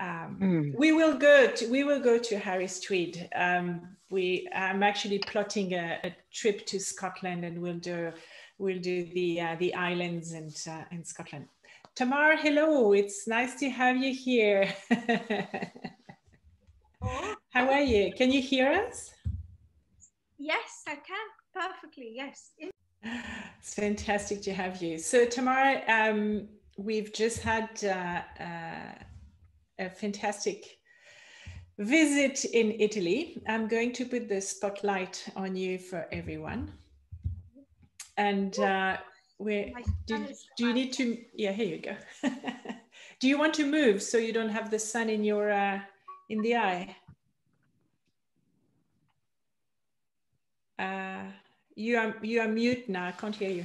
Um, mm. We will go. To, we will go to Harris Tweed. Um, we. I'm actually plotting a, a, trip to Scotland, and we'll do. We'll do the uh, the islands and uh, in Scotland. Tamar, hello. It's nice to have you here. How are you? Can you hear us? Yes, I can perfectly. Yes. It's fantastic to have you. So, Tamar, um, we've just had uh, uh, a fantastic visit in Italy. I'm going to put the spotlight on you for everyone. And uh, we do, do you need to? Yeah, here you go. do you want to move so you don't have the sun in your uh, in the eye? Uh, you are you are mute now. I can't hear you.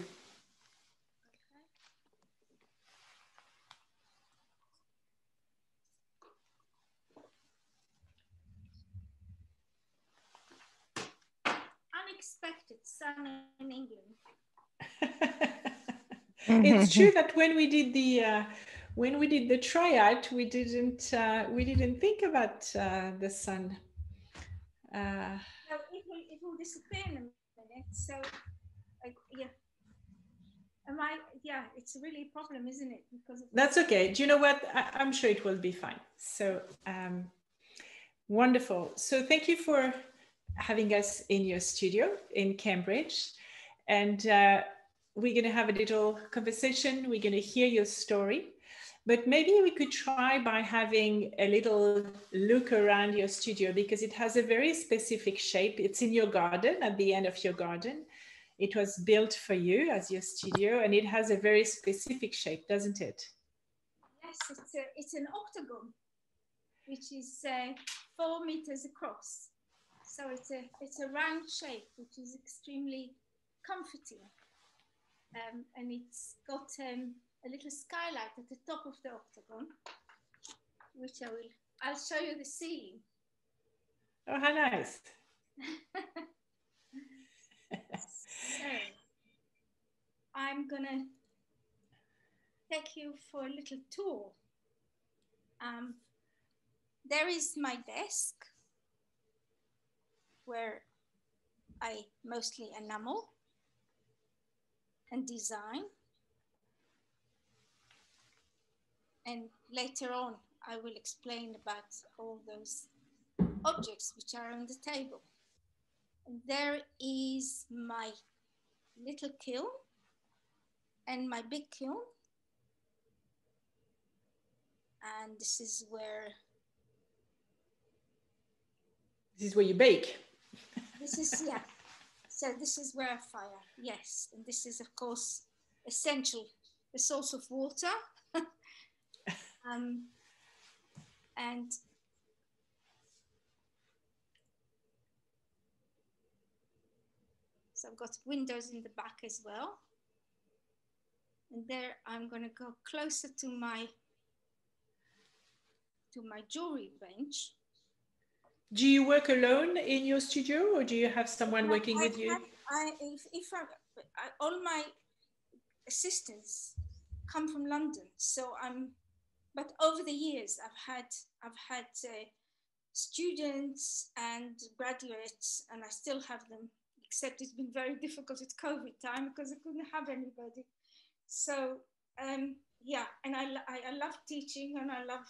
Unexpected sun in England. it's true that when we did the uh, when we did the tryout, we didn't uh, we didn't think about uh, the sun. Uh, no, it will, it will disappear in a minute. So, like, yeah. Am I? Yeah, it's really a problem, isn't it? Because that's okay. Do you know what? I, am sure it will be fine. So, um, wonderful. So, thank you for having us in your studio in Cambridge, and uh, we're going to have a little conversation. We're going to hear your story. But maybe we could try by having a little look around your studio because it has a very specific shape. It's in your garden, at the end of your garden. It was built for you as your studio and it has a very specific shape, doesn't it? Yes, it's, a, it's an octagon, which is uh, four meters across. So it's a, it's a round shape, which is extremely comforting. Um, and it's got um, a little skylight at the top of the octagon, which I will, I'll show you the ceiling. Oh, how nice. so, I'm gonna take you for a little tour. Um, there is my desk where I mostly enamel and design. And later on, I will explain about all those objects which are on the table. And there is my little kiln and my big kiln. And this is where this is where you bake. This is yeah. So this is where fire, yes. And this is of course essential, the source of water um, and so I've got windows in the back as well. And there I'm going to go closer to my to my jewelry bench. Do you work alone in your studio or do you have someone working I with you? I, if, if I, I, all my assistants come from London, so I'm but over the years, I've had I've had uh, students and graduates, and I still have them. Except it's been very difficult at COVID time because I couldn't have anybody. So um, yeah, and I, I, I love teaching, and I love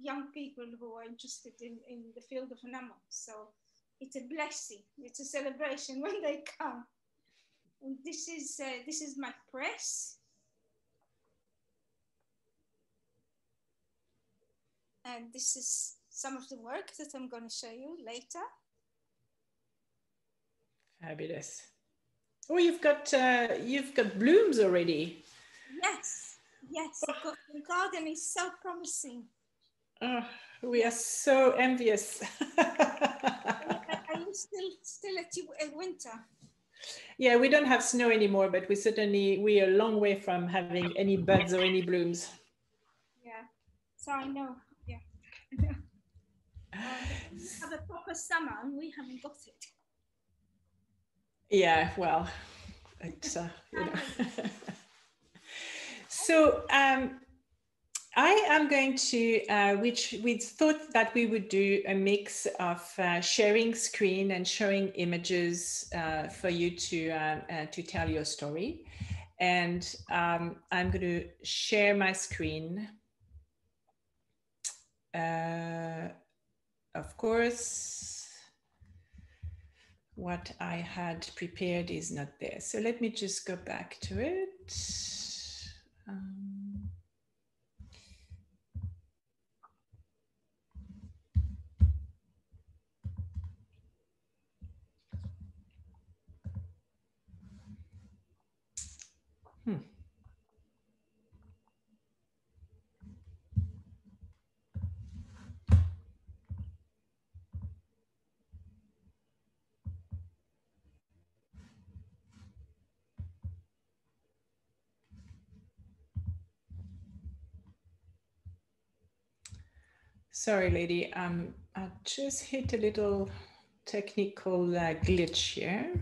young people who are interested in, in the field of enamel. So it's a blessing. It's a celebration when they come. And this is uh, this is my press. And this is some of the work that I'm going to show you later. Fabulous. Oh, you've got uh, you've got blooms already. Yes, yes. The garden is so promising. Oh, we are so envious. are you still still at winter? Yeah, we don't have snow anymore, but we certainly we are a long way from having any buds or any blooms. Yeah, so I know Yeah, um, have a proper summer and we haven't got it. Yeah, well, it's, uh, you know. so um, I am going to, uh, which we thought that we would do a mix of uh, sharing screen and showing images uh, for you to uh, uh, to tell your story. And um, I'm going to share my screen. Uh, of course, what I had prepared is not there. So let me just go back to it. Um, Sorry, lady. Um, I just hit a little technical uh, glitch here.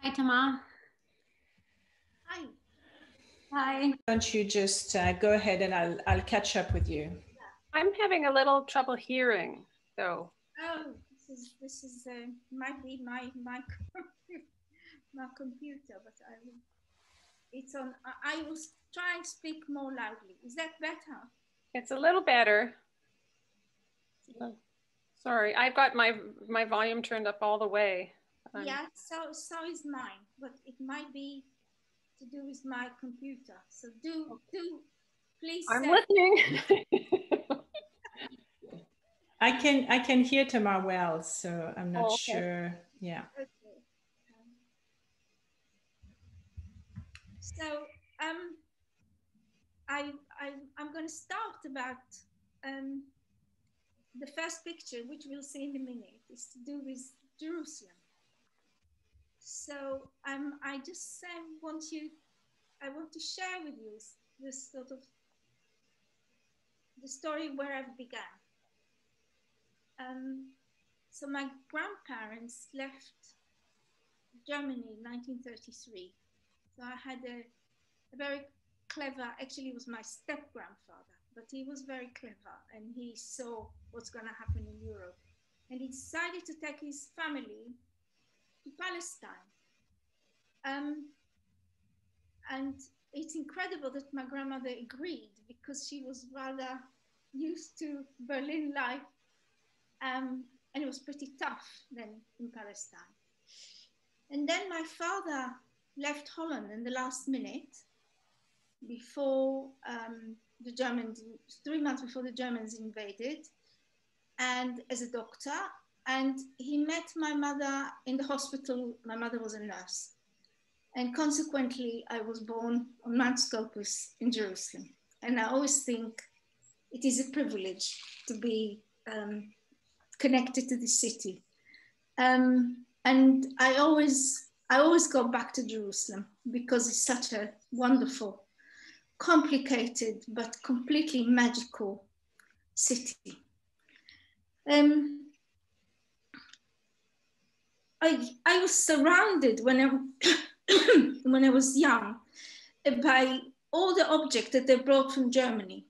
Hi, Tamar. Hi. Hi. Don't you just uh, go ahead and I'll, I'll catch up with you. I'm having a little trouble hearing, though. Oh, this is this is uh, might be my my my computer, but I will. It's on. I, I will try and speak more loudly. Is that better? It's a little better. Sorry, I've got my my volume turned up all the way. Um, yeah. So so is mine, but it might be to do with my computer. So do do please. I'm listening. I can I can hear Tamar well, so I'm not Oh, okay. sure. Yeah. Okay. Um, So um, I, I I'm going to start about um, the first picture, which we'll see in a minute, is to do with Jerusalem. So um, I just um, want you, I want to share with you this sort of the story where I began. Um, so my grandparents left Germany in 1933. So I had a, a very clever, actually it was my step grandfather, but he was very clever and he saw what's going to happen in Europe. And he decided to take his family to Palestine. Um, and it's incredible that my grandmother agreed because she was rather used to Berlin life um, and it was pretty tough then in Palestine. And then my father left Holland in the last minute before um, the Germans, three months before the Germans invaded, and as a doctor. And he met my mother in the hospital. My mother was a nurse. And consequently, I was born on Mount Scopus in Jerusalem. And I always think it is a privilege to be um, connected to the city. Um, and I always, I always go back to Jerusalem because it's such a wonderful, complicated, but completely magical city. Um, I, I was surrounded when I, when I was young by all the objects that they brought from Germany.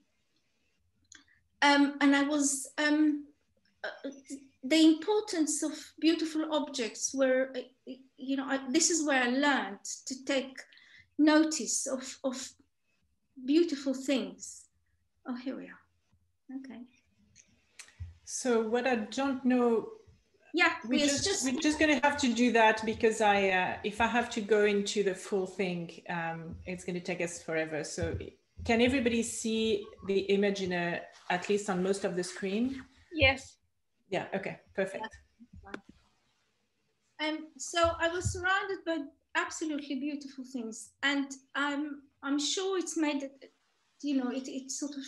Um, and I was, um, uh, the importance of beautiful objects were, uh, you know, I, this is where I learned to take notice of, of beautiful things. Oh, here we are. Okay. So what I don't know, Yeah, we it's just, just, we're just going to have to do that because I, uh, if I have to go into the full thing, um, it's going to take us forever. So can everybody see the image in a, at least on most of the screen? yes. Yeah. Okay. Perfect. Um, so I was surrounded by absolutely beautiful things, and I'm I'm sure it's made you know, it, it sort of.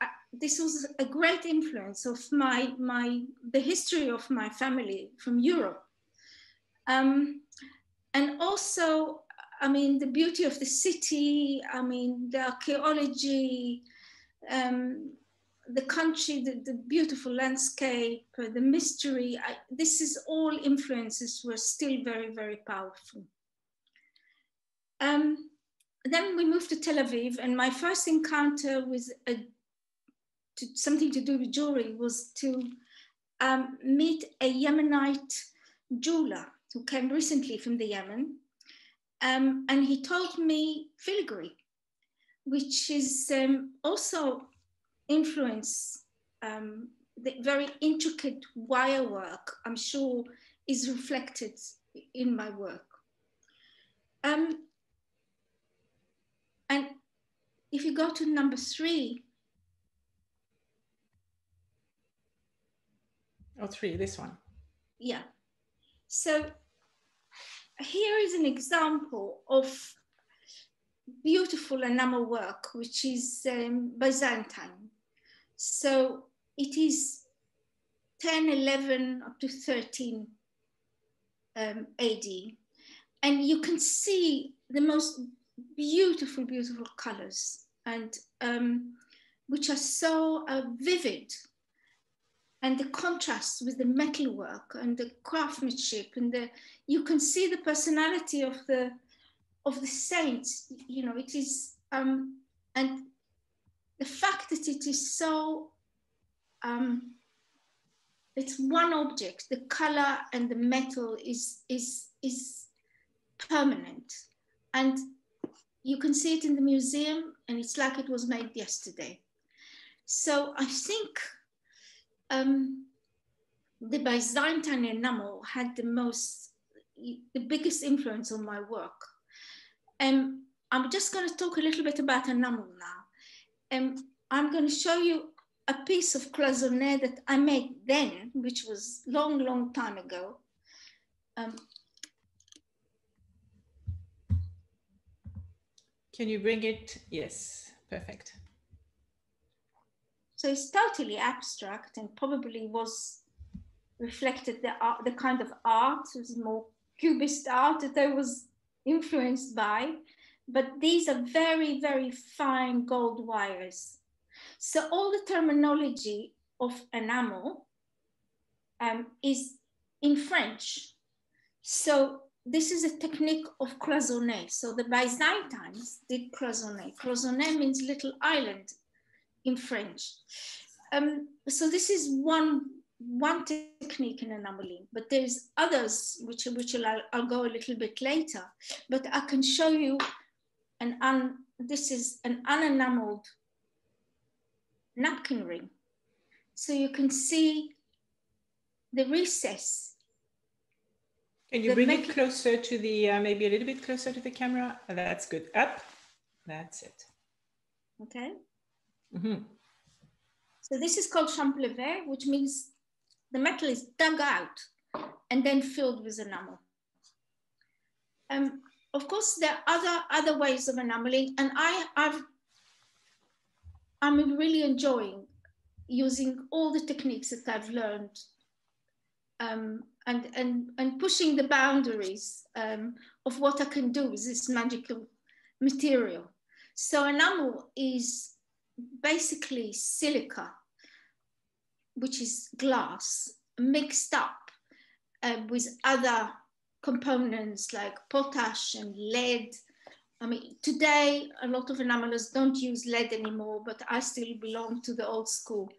I, this was a great influence of my my the history of my family from Europe, um, and also I mean the beauty of the city. I mean the archaeology. Um, the country, the, the beautiful landscape, uh, the mystery, I, this is all influences were still very, very powerful. Um, then we moved to Tel Aviv, and my first encounter with a, to, something to do with jewelry was to um, meet a Yemenite jeweler who came recently from the Yemen. Um, and he told me filigree, which is um, also influence um, the very intricate wire work, I'm sure is reflected in my work. Um, and if you go to number three, Oh, three, this one. Yeah. So here is an example of beautiful enamel work, which is um, Byzantine. So it is 10, 11, up to 13 um, AD. And you can see the most beautiful, beautiful colors and um, which are so uh, vivid and the contrast with the metalwork and the craftsmanship and the you can see the personality of the of the saints you know it is um and the fact that it is so um it's one object the color and the metal is is is permanent and you can see it in the museum and it's like it was made yesterday so i think um, the Byzantine enamel had the most, the biggest influence on my work. Um, I'm just going to talk a little bit about enamel now. Um, I'm going to show you a piece of cloisonné that I made then, which was long, long time ago. Um, Can you bring it? Yes, perfect. So it's totally abstract and probably was reflected the art, the kind of art, was more cubist art that I was influenced by. But these are very, very fine gold wires. So all the terminology of enamel um, is in French. So this is a technique of cloisonné. So the Byzantines did cloisonné. Cloisonné means little island in French. Um, so this is one one technique in enameling, but there's others which which I'll, I'll, go a little bit later. But I can show you an un, this is an unenameled napkin ring. So you can see the recess. Can you bring it closer to the, uh, maybe a little bit closer to the camera? That's good. Up. That's it. Okay. Mm -hmm. So this is called champlevé, which means the metal is dug out and then filled with enamel. Um, of course, there are other, other ways of enameling, and I, I've, I'm really enjoying using all the techniques that I've learned um, and, and, and pushing the boundaries um, of what I can do with this magical material. So enamel is basically silica, which is glass, mixed up uh, with other components like potash and lead. I mean, today a lot of enamelers don't use lead anymore, but I still belong to the old school.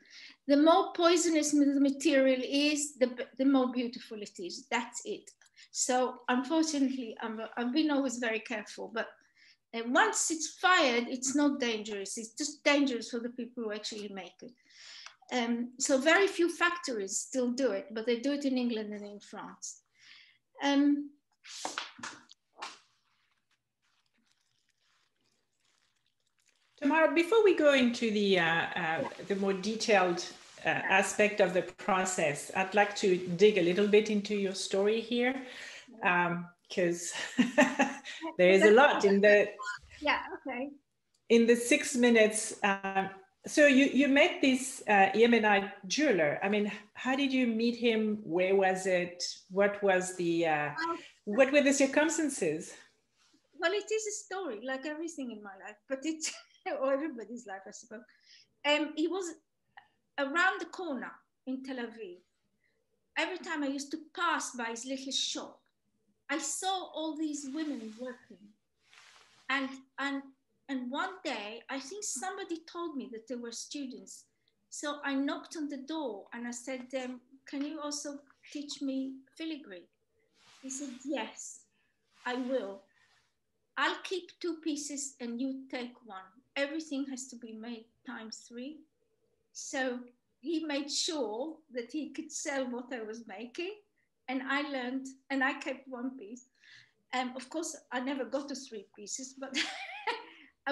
The more poisonous the material is, the, the more beautiful it is. That's it. So unfortunately, i have been always very careful, but and once it's fired, it's not dangerous. It's just dangerous for the people who actually make it. Um, so very few factories still do it, but they do it in England and in France. Um, Tamara, before we go into the, uh, uh, the more detailed uh, aspect of the process, I'd like to dig a little bit into your story here. Um, because there is a lot in the yeah okay in the six minutes um, so you you met this uh, Yemenite jeweler. I mean, how did you meet him? Where was it? What was the uh, what were the circumstances? Well, it is a story, like everything in my life, but it or everybody's life, I suppose. Um, he was around the corner in Tel Aviv, every time I used to pass by his little shop, I saw all these women working. And, and, and one day, I think somebody told me that they were students. So I knocked on the door and I said, um, Can you also teach me filigree? He said, Yes, I will. I'll keep two pieces and you take one. Everything has to be made times three. So he made sure that he could sell what I was making. And I learned, and I kept one piece. Um, of course, I never got to three pieces, but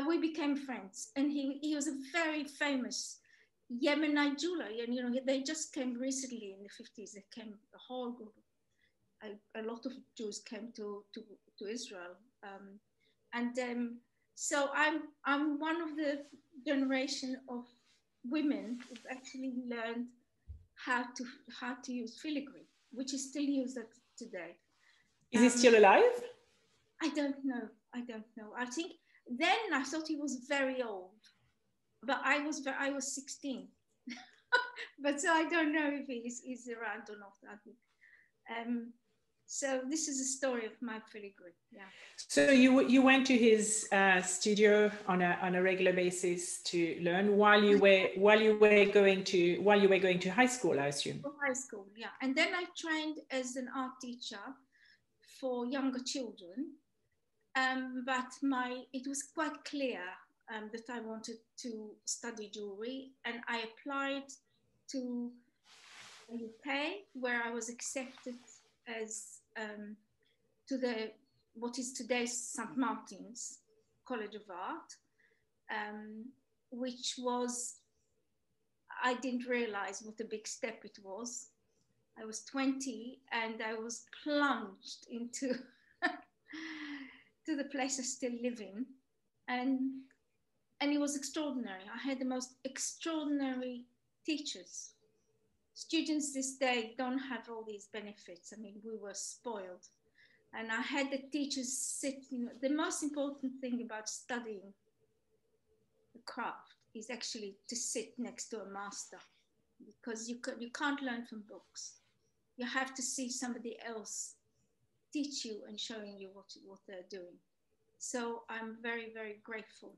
we became friends. And he, he was a very famous Yemenite jeweler. And, you know, they just came recently in the 50s. They came, a whole group, a, a lot of Jews came to, to, to Israel. Um, and um, so I'm, I'm one of the generation of women who've actually learned how to how to use filigree, which is still used today. Is um, he still alive? I don't know. I don't know. I think then I thought he was very old, but I was I was 16. but so I don't know if he's, he's around or not. I think. Um, so this is a story of my filigree. Yeah. So you you went to his uh, studio on a on a regular basis to learn while you were while you were going to while you were going to high school, I assume. For high school, yeah. And then I trained as an art teacher for younger children. Um, but my it was quite clear um, that I wanted to study jewelry, and I applied to the UK where I was accepted as um, to the what is today St. Martin's College of Art, um, which was, I didn't realize what a big step it was. I was 20 and I was plunged into to the place I still live in. And, and it was extraordinary. I had the most extraordinary teachers students this day don't have all these benefits. I mean, we were spoiled. And I had the teachers sit, you know, the most important thing about studying the craft is actually to sit next to a master because you, can, you can't learn from books. You have to see somebody else teach you and showing you what, what they're doing. So I'm very, very grateful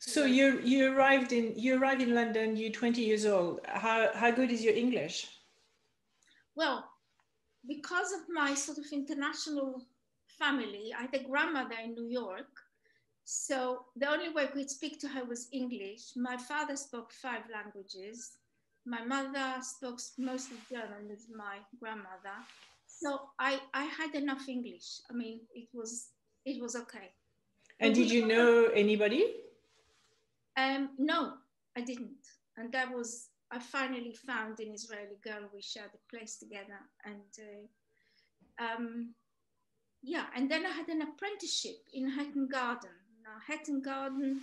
so you you arrived in you arrived in London. You're 20 years old. How how good is your English? Well, because of my sort of international family, I had a grandmother in New York. So the only way we could speak to her was English. My father spoke five languages. My mother spoke mostly German with my grandmother. So I, I had enough English. I mean, it was it was okay. And did you know anybody? Um, no, I didn't. And that was, I finally found an Israeli girl. We shared a place together. And uh, um, yeah, and then I had an apprenticeship in Hatton Garden. Now, Hatton Garden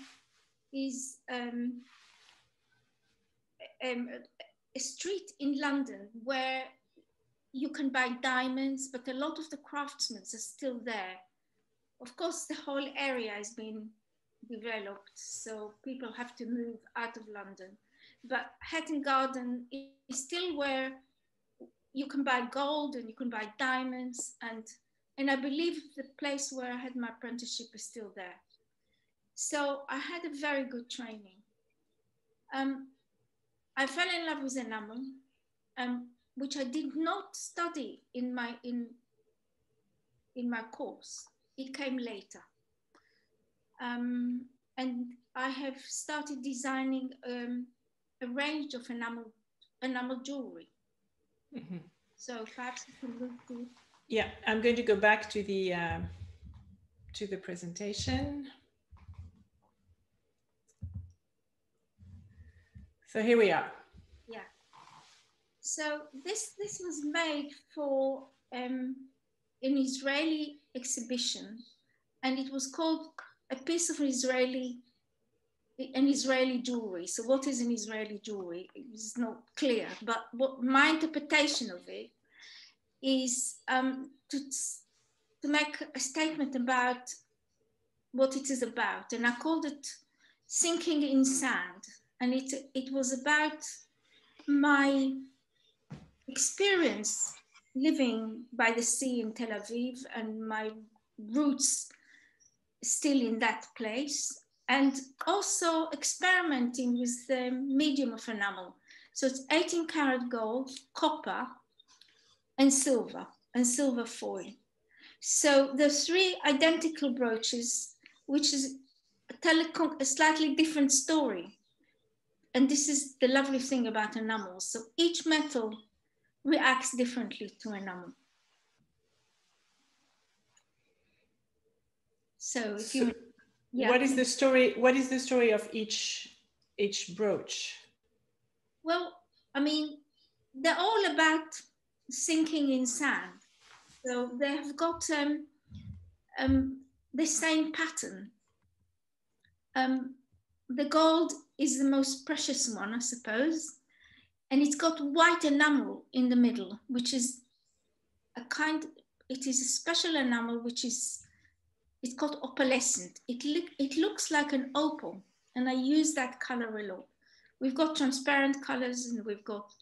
is um, um, a street in London where you can buy diamonds, but a lot of the craftsmen are still there. Of course, the whole area has been developed, so people have to move out of London. But Hatton Garden is still where you can buy gold and you can buy diamonds, and and I believe the place where I had my apprenticeship is still there. So I had a very good training. Um, I fell in love with enamel, um, which I did not study in my in in my course. It came later. Um, and I have started designing um, a range of enamel, enamel jewelry. Mm-hmm. So perhaps you can look. Yeah, I'm going to go back to the uh, to the presentation. So here we are. So this this was made for um, an Israeli exhibition, and it was called a piece of Israeli, an Israeli jewelry. So what is an Israeli jewelry? It's not clear, but what my interpretation of it is um, to, to make a statement about what it is about. And I called it sinking in sand. And it, it was about my experience living by the sea in Tel Aviv and my roots still in that place and also experimenting with the medium of enamel. So it's 18 karat gold, copper, and silver, and silver foil. So the three identical brooches, which is a, a slightly different story. And this is the lovely thing about enamels. So each metal reacts differently to enamel. So if you, yeah. What is the story? What is the story of each each brooch? Well, I mean, they're all about sinking in sand. So they have got um, um, the same pattern. Um, the gold is the most precious one, I suppose, and it's got white enamel in the middle, which is a kind. It is a special enamel which is it's called opalescent. It look it looks like an opal, and I use that color a lot. We've got transparent colors and we've got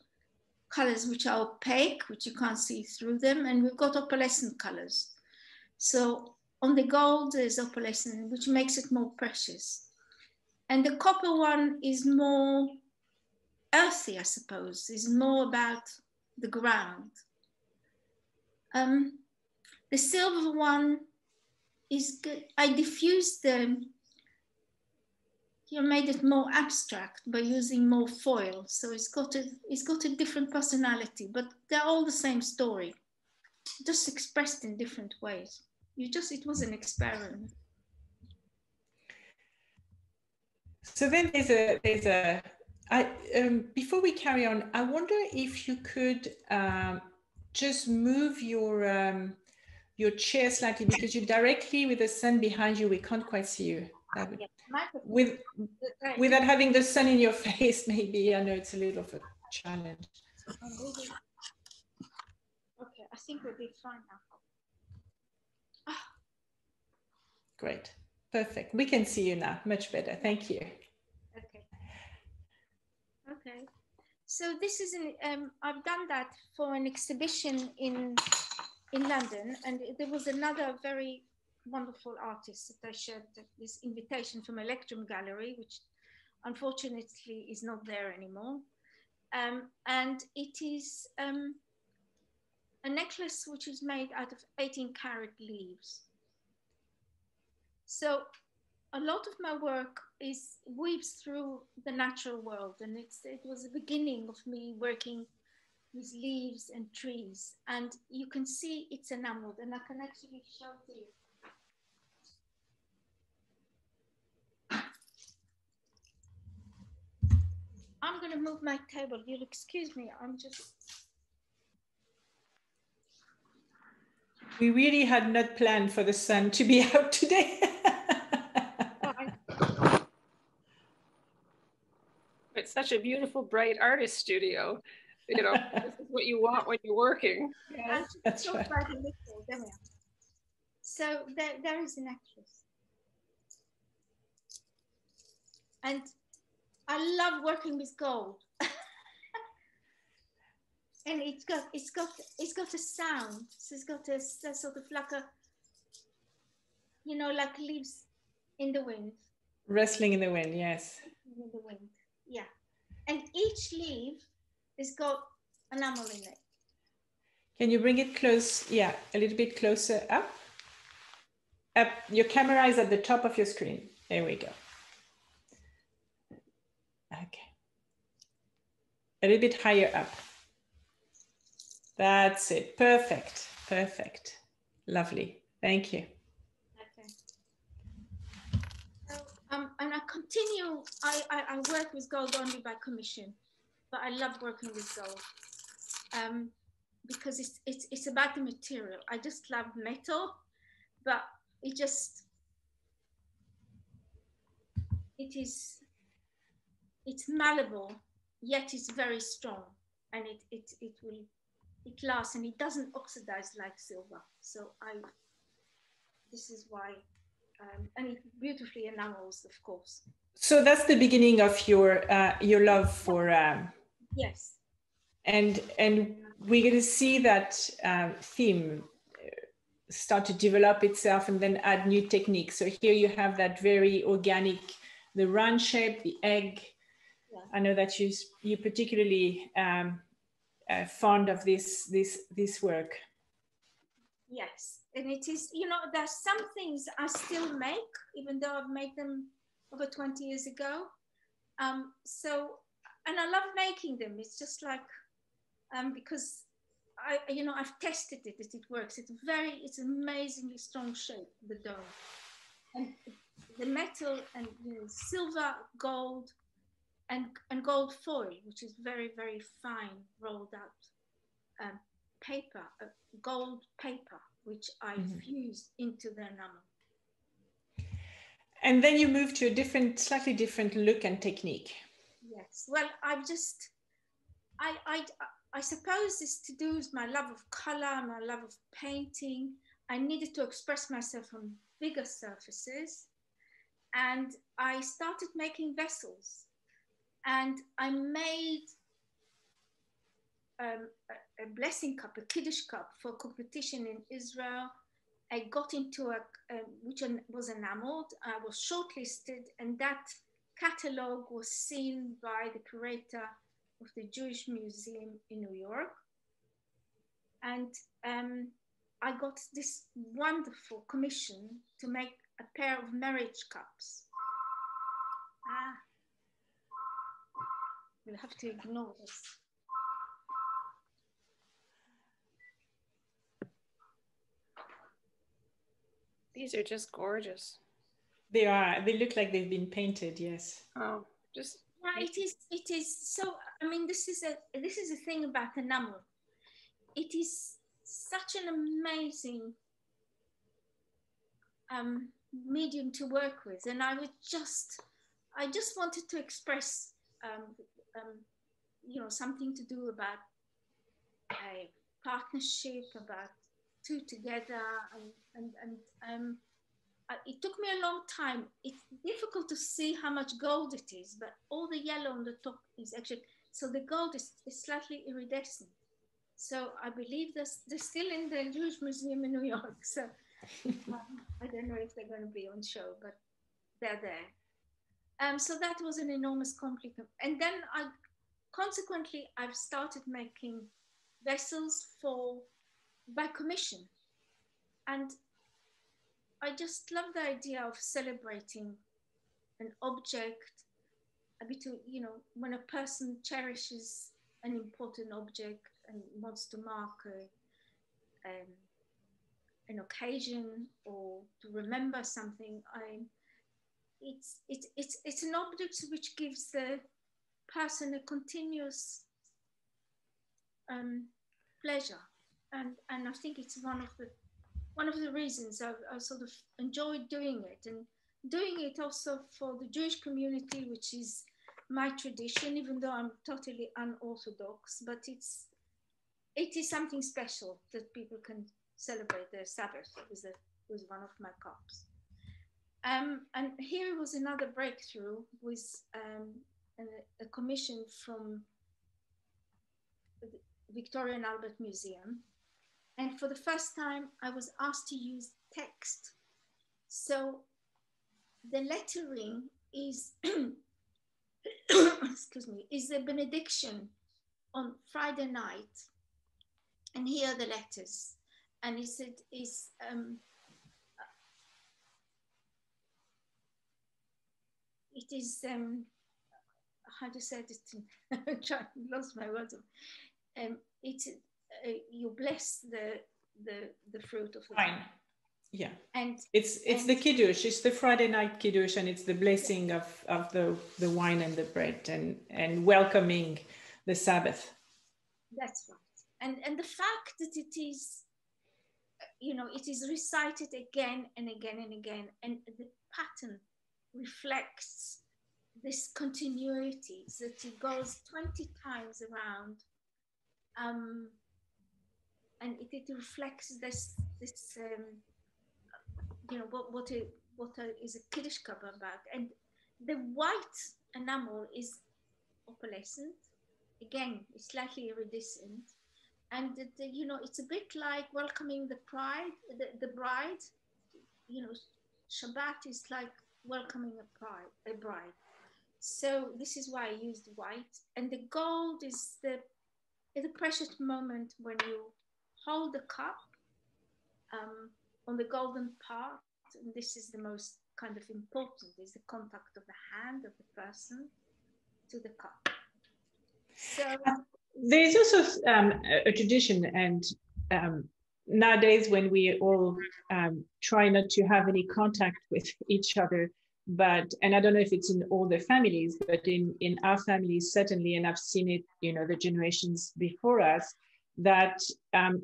colors which are opaque, which you can't see through them, and we've got opalescent colors. So on the gold is opalescent, which makes it more precious. And the copper one is more earthy, I suppose, is more about the ground. Um, the silver one is good. I diffused the you made it more abstract by using more foil. So it's got a it's got a different personality, but they're all the same story, just expressed in different ways. You just it was an experiment. So then there's a there's a I um, before we carry on, I wonder if you could um, just move your um, your chair slightly because you're directly with the sun behind you. We can't quite see you. Would, with without having the sun in your face, maybe I know it's a little of a challenge. Okay, I think we'll be fine now. Great, perfect. We can see you now, much better. Thank you. Okay. So this is an um, I've done that for an exhibition in in London, and there was another very wonderful artist that I shared this invitation from Electrum Gallery, which unfortunately is not there anymore. Um, and it is um, a necklace which is made out of 18 karat leaves. So a lot of my work is weaves through the natural world and it's, it was the beginning of me working with leaves and trees and you can see it's enameled and I can actually show to you I'm going to move my table. You'll excuse me. I'm just. We really had not planned for the sun to be out today. It's such a beautiful, bright artist studio. You know, this is what you want when you're working. Yeah, that's right. So there, there is an actress. And I love working with gold. and it's got it's got it's got a sound. So it's got a, a sort of like a you know, like leaves in the wind. Wrestling in the wind, yes. In the wind, yeah. And each leaf has got enamel in it. Can you bring it close? Yeah, a little bit closer up. Up. Your camera is at the top of your screen. There we go. Okay. A little bit higher up. That's it. Perfect. Perfect. Lovely. Thank you. Okay. So, um, and I continue, I, I, I, work with gold only by commission, but I love working with gold um, because it's, it's, it's about the material. I just love metal, but it just, it is it's malleable, yet it's very strong, and it it it will it lasts and it doesn't oxidize like silver. So I this is why um, and it beautifully enamels, of course. So that's the beginning of your uh, your love for um, Yes. And and we're going to see that uh, theme uh, start to develop itself and then add new techniques. So here you have that very organic, the round shape, the egg. Yeah. I know that you you particularly um, uh, fond of this this this work. Yes, and it is you know there's some things I still make even though I've made them over 20 years ago. Um, so and I love making them. It's just like um, because I, you know, I've tested it, that it works. It's very, it's amazingly strong shape, the dome. And the metal and you know, silver, gold, and, and gold foil, which is very, very fine rolled out um, paper, uh, gold paper, which I mm-hmm. fused into the enamel. And then you move to a different, slightly different look and technique. Yes. Well, I've just, I, I, I suppose this to do with my love of color, my love of painting. I needed to express myself on bigger surfaces. And I started making vessels. And I made um, a, a, blessing cup, a Kiddush cup for competition in Israel. I got into a, which was enameled. I was shortlisted, and that catalog was seen by the curator of the Jewish Museum in New York. And um, I got this wonderful commission to make a pair of marriage cups. Ah, you'll have to ignore this. These are just gorgeous. They are. They look like they've been painted. Yes. Oh, just yeah, it is. It is. So I mean, this is a this is a thing about enamel. It is such an amazing um, medium to work with, and I would just, I just wanted to express, um, um, you know, something to do about a partnership, about two together, and and and um, it took me a long time. It's difficult to see how much gold it is, but all the yellow on the top is actually, so the gold is, is slightly iridescent. So I believe they're, they're still in the Jewish Museum in New York. So um, I don't know if they're going to be on show, but they're there. Um, so that was an enormous compliment. And then I, consequently, I've started making vessels for, by commission. And I just love the idea of celebrating an object, a bit of, you know, when a person cherishes an important object and wants to mark a, um, an occasion or to remember something, I, it's, it's, it's, it's an object which gives the person a continuous um, pleasure. And, and I think it's one of the one of the reasons I, I sort of enjoyed doing it and doing it also for the Jewish community, which is my tradition, even though I'm totally unorthodox, but it's it is something special that people can celebrate their Sabbath with, a, one of my cups. Um, and here was another breakthrough with um, a, a, commission from the Victoria and Albert Museum and for the first time, I was asked to use text. So the lettering is, excuse me, is the benediction on Friday night. And here are the letters. And he said, is, um, it is, um, how to say it, I lost my words. Um, it's uh, you bless the the the fruit of the wine. Yeah, and it's it's and, the kiddush. It's the Friday night kiddush, and it's the blessing of of the the wine and the bread, and and welcoming the Sabbath. That's right, and and the fact that it is, you know, it is recited again and again and again, and the pattern reflects this continuity that it goes 20 times around um, and it, it reflects this this um, you know what what a, what a, is a kiddush cover about and the white enamel is opalescent again, it's slightly iridescent. And, the, you know, it's a bit like welcoming the pride, the, the bride. You know, Shabbat is like welcoming a bride, a bride. So this is why I used white. And the gold is the, is the precious moment when you hold the cup um, on the golden part. And this is the most kind of important, is the contact of the hand of the person to the cup. So there's also um, a tradition, and um, nowadays when we all um, try not to have any contact with each other, but and I don't know if it's in all the families, but in in our families certainly, and I've seen it, you know, the generations before us, that um,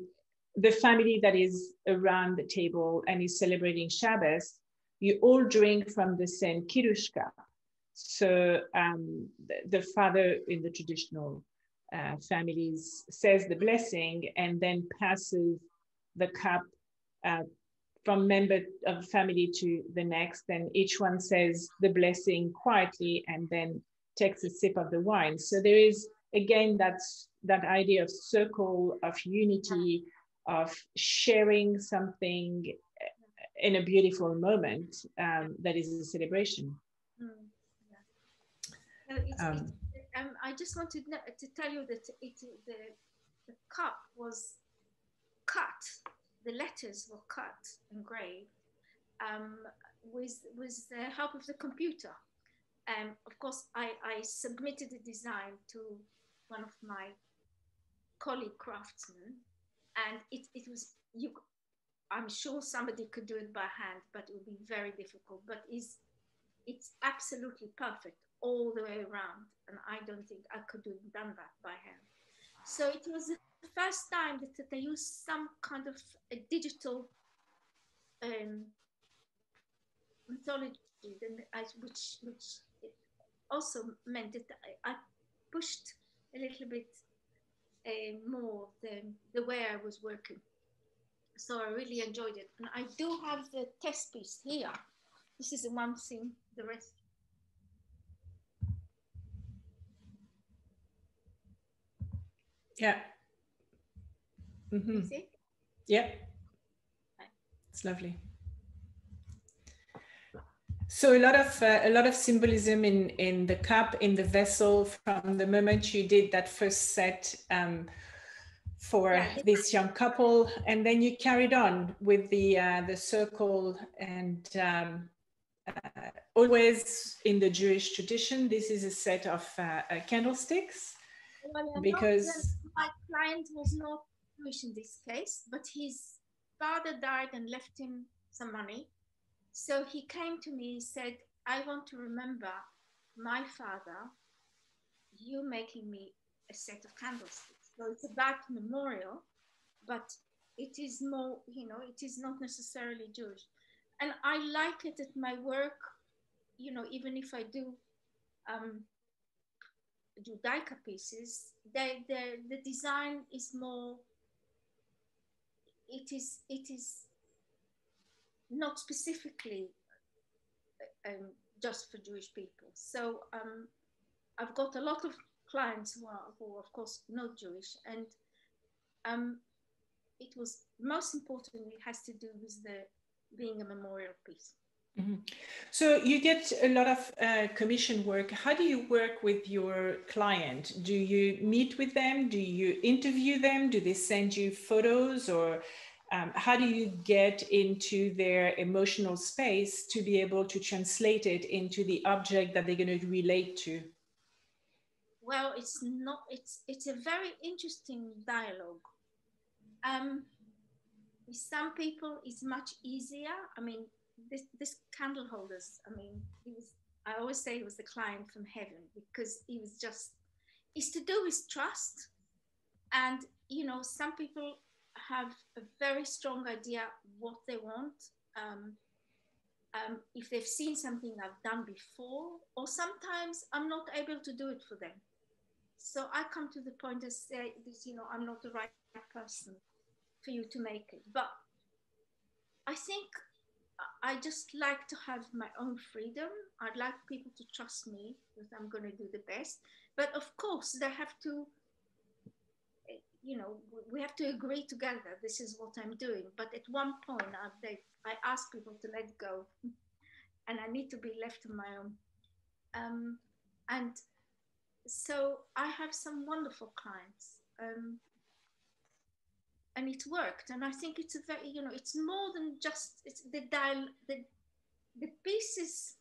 the family that is around the table and is celebrating Shabbos, you all drink from the same kiddush cup. So um, the, the, father in the traditional uh, families says the blessing and then passes the cup uh, from member of family to the next. And each one says the blessing quietly and then takes a sip of the wine. So there is again that's that idea of circle of unity of sharing something in a beautiful moment um, that is a celebration. Mm. It's, um, it's, um, I just wanted to tell you that it, the, the cup was cut, the letters were cut, engraved, um, with, with the help of the computer. Um, of course, I, I submitted the design to one of my colleague craftsmen, and it, it was, you, I'm sure somebody could do it by hand, but it would be very difficult. But it's, it's absolutely perfect all the way around. And I don't think I could have done that by hand. So it was the first time that they used some kind of a digital um, mythology, which, which also meant that I, I pushed a little bit uh, more the, the way I was working. So I really enjoyed it. And I do have the test piece here. This is the one thing, the rest Yeah. Mm-hmm. See? Yeah. It's lovely. So a lot of uh, a lot of symbolism in in the cup in the vessel from the moment you did that first set um, for yeah. this young couple, and then you carried on with the uh, the circle and um, uh, always in the Jewish tradition. This is a set of uh, uh, candlesticks well, because my client was not Jewish in this case, but his father died and left him some money. So he came to me and said, I want to remember my father, you making me a set of candlesticks. So it's about memorial, but it is more, you know, it is not necessarily Jewish. And I like it that my work, you know, even if I do um, Judaica pieces, the, the, the design is more, it is, it is not specifically um, just for Jewish people. So um, I've got a lot of clients who are, who are of course not Jewish and um, it was most importantly has to do with the being a memorial piece. Mm-hmm. So you get a lot of uh, commission work. How do you work with your client? Do you meet with them? Do you interview them? Do they send you photos or um, how do you get into their emotional space to be able to translate it into the object that they're going to relate to? Well, it's not, it's, it's a very interesting dialogue. Um, with some people, it's much easier. I mean, this, this candle holders, I mean, he was, I always say he was the client from heaven because he was just, it's to do with trust. And, you know, some people have a very strong idea what they want. Um, um, if they've seen something I've done before, or sometimes I'm not able to do it for them. So I come to the point to say, you know, I'm not the right person for you to make it. But I think I just like to have my own freedom. I'd like people to trust me that I'm going to do the best. but of course they have to you know we have to agree together this is what i'm doing. But at one point i, they, I ask people to let go and i need to be left on my own. Um, and so i have some wonderful clients um, and it worked. And i think it's a very you know it's more than just it's the dial the the pieces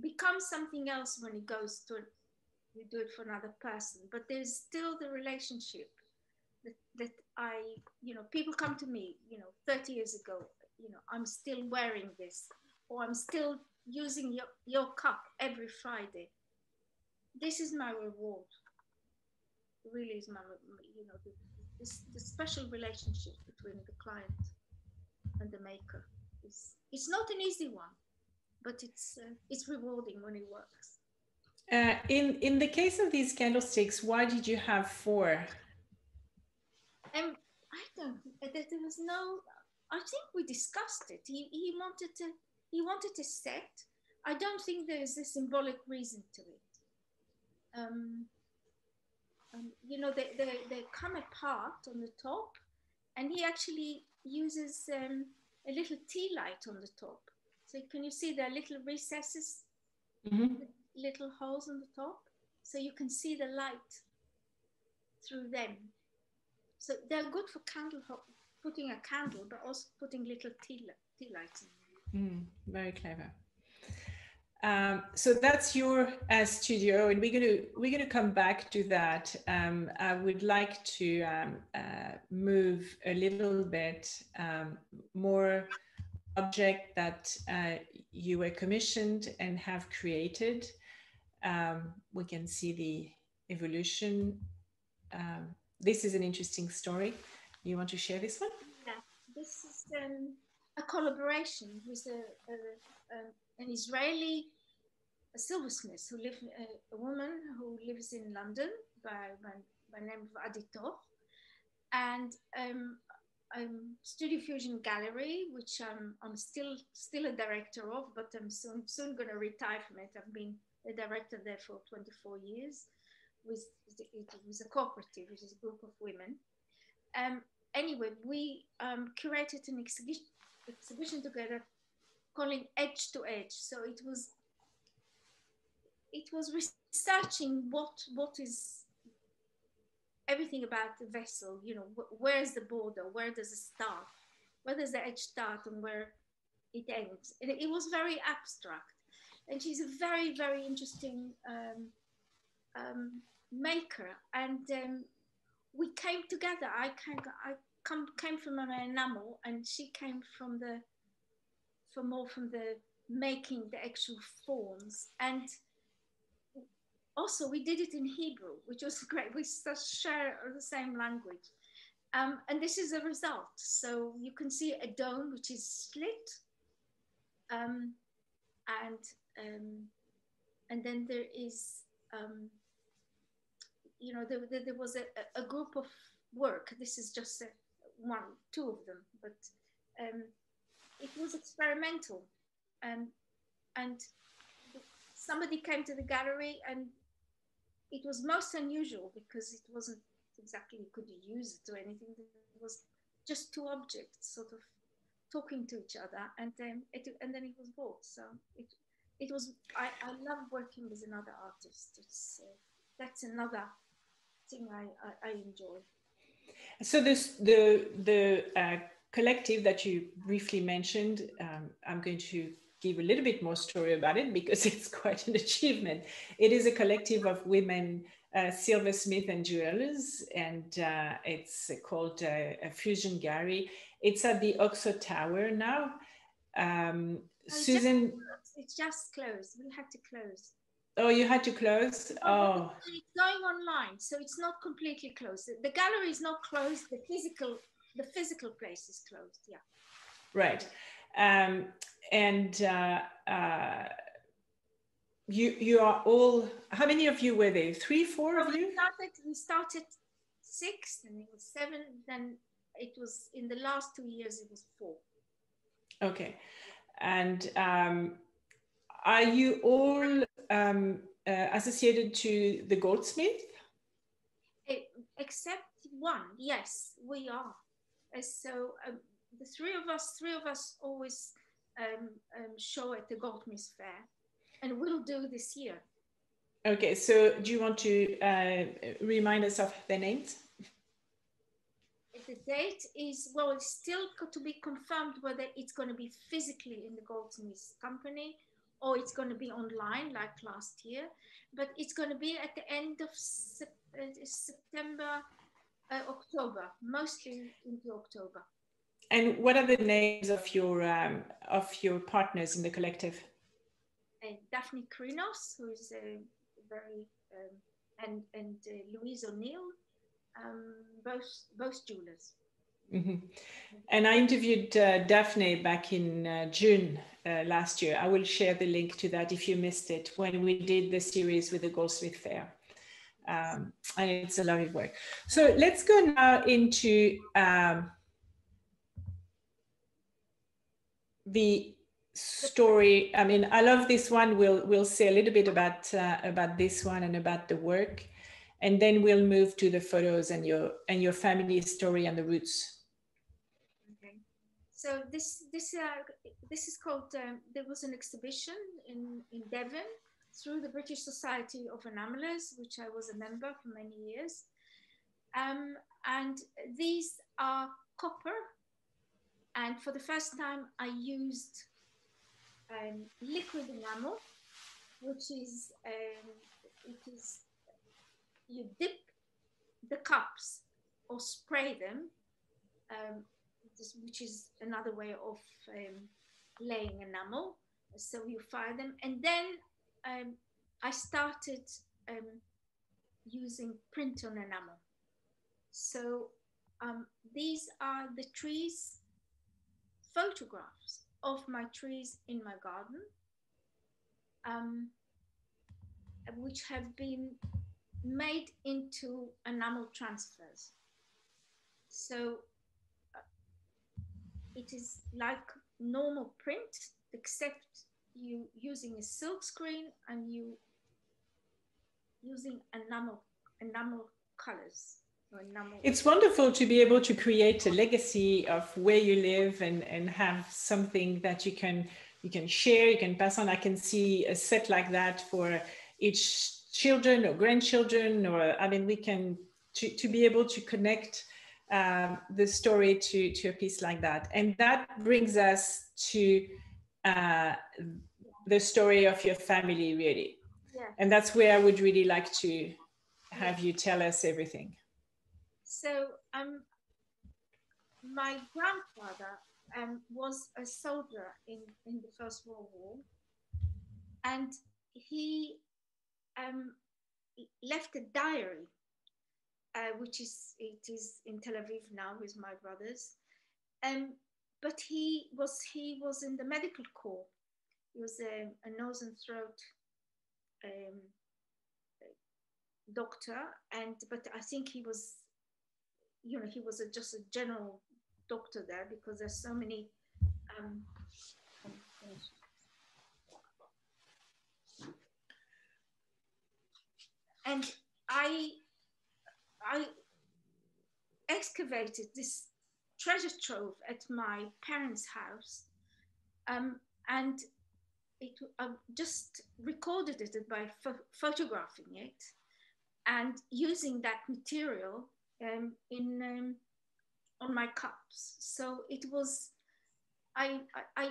become something else when it goes to you do it for another person. But there's still the relationship that, i you know people come to me you know 30 years ago you know i'm still wearing this or i'm still using your, your cup every friday. This is my reward. Really is my you know the, this, the special relationship between the client and the maker is it's not an easy one but it's uh, it's rewarding when it works. Uh, in in the case of these candlesticks why did you have four um i don't there was no i think we discussed it he, he wanted to he wanted a set i don't think there's a symbolic reason to it um, um, you know, they, they, they come apart on the top, and he actually uses um, a little tea light on the top. So can you see there are little recesses, mm-hmm. little holes on the top? So you can see the light through them. So they're good for candle putting a candle, but also putting little tea, tea lights. Mm, very clever. Um, so that's your uh, studio, and we're going to we're to come back to that. Um, I would like to um, uh, move a little bit um, more object that uh, you were commissioned and have created. Um, we can see the evolution. Um, this is an interesting story. You want to share this one? Yeah, this is a collaboration with a, a, a an Israeli silversmith who lives, a woman who lives in London by, by, by name of Adi Toch, and um, um, Studio Fusion Gallery, which I'm, I'm still still a director of, but I'm soon soon going to retire from it. I've been a director there for 24 years. With it was a cooperative, which is a group of women. Um, anyway, we um, curated an exhibition exhibition together calling Edge to Edge. So it was it was researching what what is everything about the vessel. You know, wh- where's the border? Where does it start? Where does the edge start and where it ends? It, it was very abstract, and she's a very very interesting um, um, maker. And um, we came together. I came I come came from an enamel, and she came from the from more from the making the actual forms and also we did it in Hebrew, which was great. We share the same language. Um, and this is a result. So you can see a dome which is slit, Um, and, um, and then there is, um, you know, there, there, was a, a, group of work. This is just a, one, two of them, but um, it was experimental. And, and somebody came to the gallery and it was most unusual because it wasn't exactly you could use it or anything. It was just two objects sort of talking to each other, and then it and then it was bought. So it it was. I, I love working with another artist. It's uh, that's another thing I, I, I enjoy. So this the the uh, collective that you briefly mentioned. Um, I'm going to give a little bit more story about it because it's quite an achievement. It is a collective of women uh, silversmith and jewelers, and uh, it's called uh, Fusion Gallery. It's at the Oxo Tower now. Um, oh, Susan, just, it's just closed. We had to close. Oh, you had to close. Oh, it's going online, so it's not completely closed. The gallery is not closed. The physical, the physical place is closed. Yeah. Right. Um, and uh, uh, you you are all. How many of you were there? Three, four of you. We started. We started six, and it was seven. Then it was in the last two years. It was four. Okay, and um, are you all um, uh, associated to the goldsmith? Except one, yes, we are. Uh, so um, the three of us, three of us always um, um, show at the Goldsmiths Fair, and we'll do this year. Okay, so do you want to uh, remind us of the names? The date is, well, it's still to be confirmed whether it's going to be physically in the Goldsmiths Company or it's going to be online like last year, but it's going to be at the end of uh, September, uh, October, mostly into October. And what are the names of your um, of your partners in the collective? Uh, Daphne Krinos, who is a very um, and and uh, Louise O'Neill, um, both both jewelers. Mm-hmm. And I interviewed uh, Daphne back in uh, June uh, last year. I will share the link to that if you missed it when we did the series with the Goldsmith Fair. Um, and it's a lovely work. So let's go now into um, the story. I mean, I love this one. We'll we'll say a little bit about uh, about this one and about the work, and then we'll move to the photos and your and your family story and the roots. So this this uh, this is called. Um, there was an exhibition in in Devon through the British Society of Enamelers, which I was a member for many years. Um, and these are copper and for the first time, I used um, liquid enamel, which is, um, it is, you dip the cups or spray them, um, which is another way of um, laying enamel. So you fire them. And then um, I started um, using print on enamel. So these are the trees photographs of my trees in my garden, um, which have been made into enamel transfers. So it is like normal print, except you using a silk screen and you using enamel enamel colors. It's wonderful to be able to create a legacy of where you live and, and have something that you can you can share, you can pass on. I can see a set like that for each children or grandchildren, or I mean, we can to, to be able to connect um, the story to, to a piece like that. And that brings us to uh, the story of your family, really. Yeah. And that's where I would really like to have you tell us everything. So um, my grandfather um, was a soldier in, in the First World War, and he um, left a diary, uh, which is it is in Tel Aviv now with my brothers. Um, but he was he was in the medical corps. He was a, a nose and throat um, doctor, and but I think he was you know, he was a, just a general doctor there because there's so many. Um, and I, I excavated this treasure trove at my parents' house, um, and it I just recorded it by photographing it, and using that material um, in um, on my cups. So it was, I, I, I,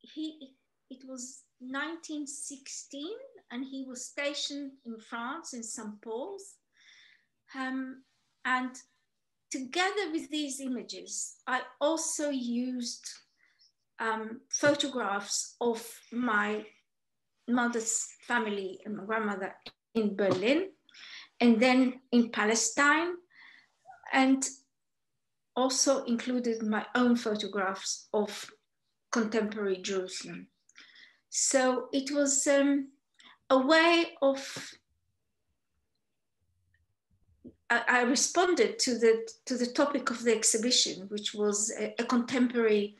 he, it was 1916, and he was stationed in France in St. Paul's, um, and together with these images, I also used um, photographs of my mother's family and my grandmother in Berlin, and then in Palestine, and also included my own photographs of contemporary Jerusalem. So it was um, a way of I, responded to the to the topic of the exhibition, which was a, a contemporary.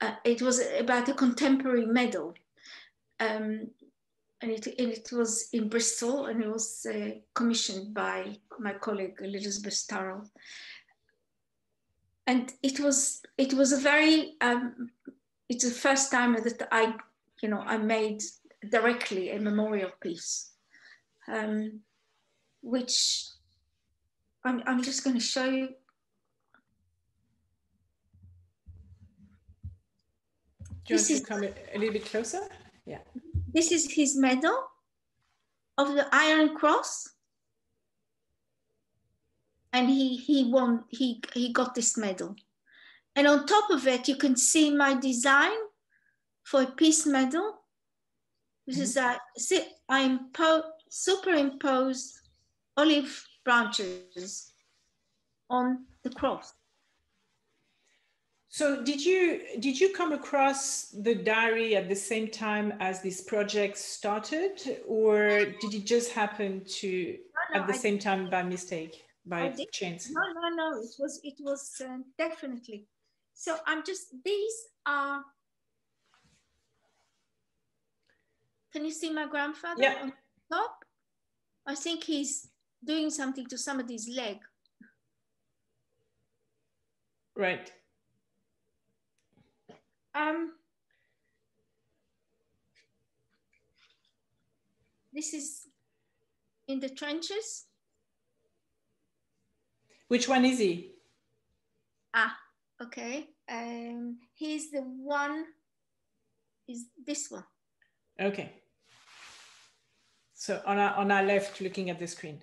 Uh, it was about a contemporary medal, um, and it, and it was in Bristol and it was uh, commissioned by my colleague Elizabeth Turrell. And it was it was a very um, it's the first time that I you know I made directly a memorial piece, um, which I'm I'm just going to show you. Do you this want to come a little bit closer? Yeah. This is his medal of the Iron Cross. And he, he won, he, he got this medal. And on top of it, you can see my design for a peace medal. This mm -hmm. is a, see, I impo superimposed olive branches on the cross. So did you did you come across the diary at the same time as this project started, or did it just happen to no, no, at the I same time by mistake, by chance? No, no, no. It was it was uh, definitely. So I'm just these are. Can you see my grandfather yeah. on top? I think he's doing something to somebody's leg. Right. Um, this is in the trenches. Which one is he? Ah, okay. Um, he's the one, is this one. Okay. So on our, on our left, looking at the screen.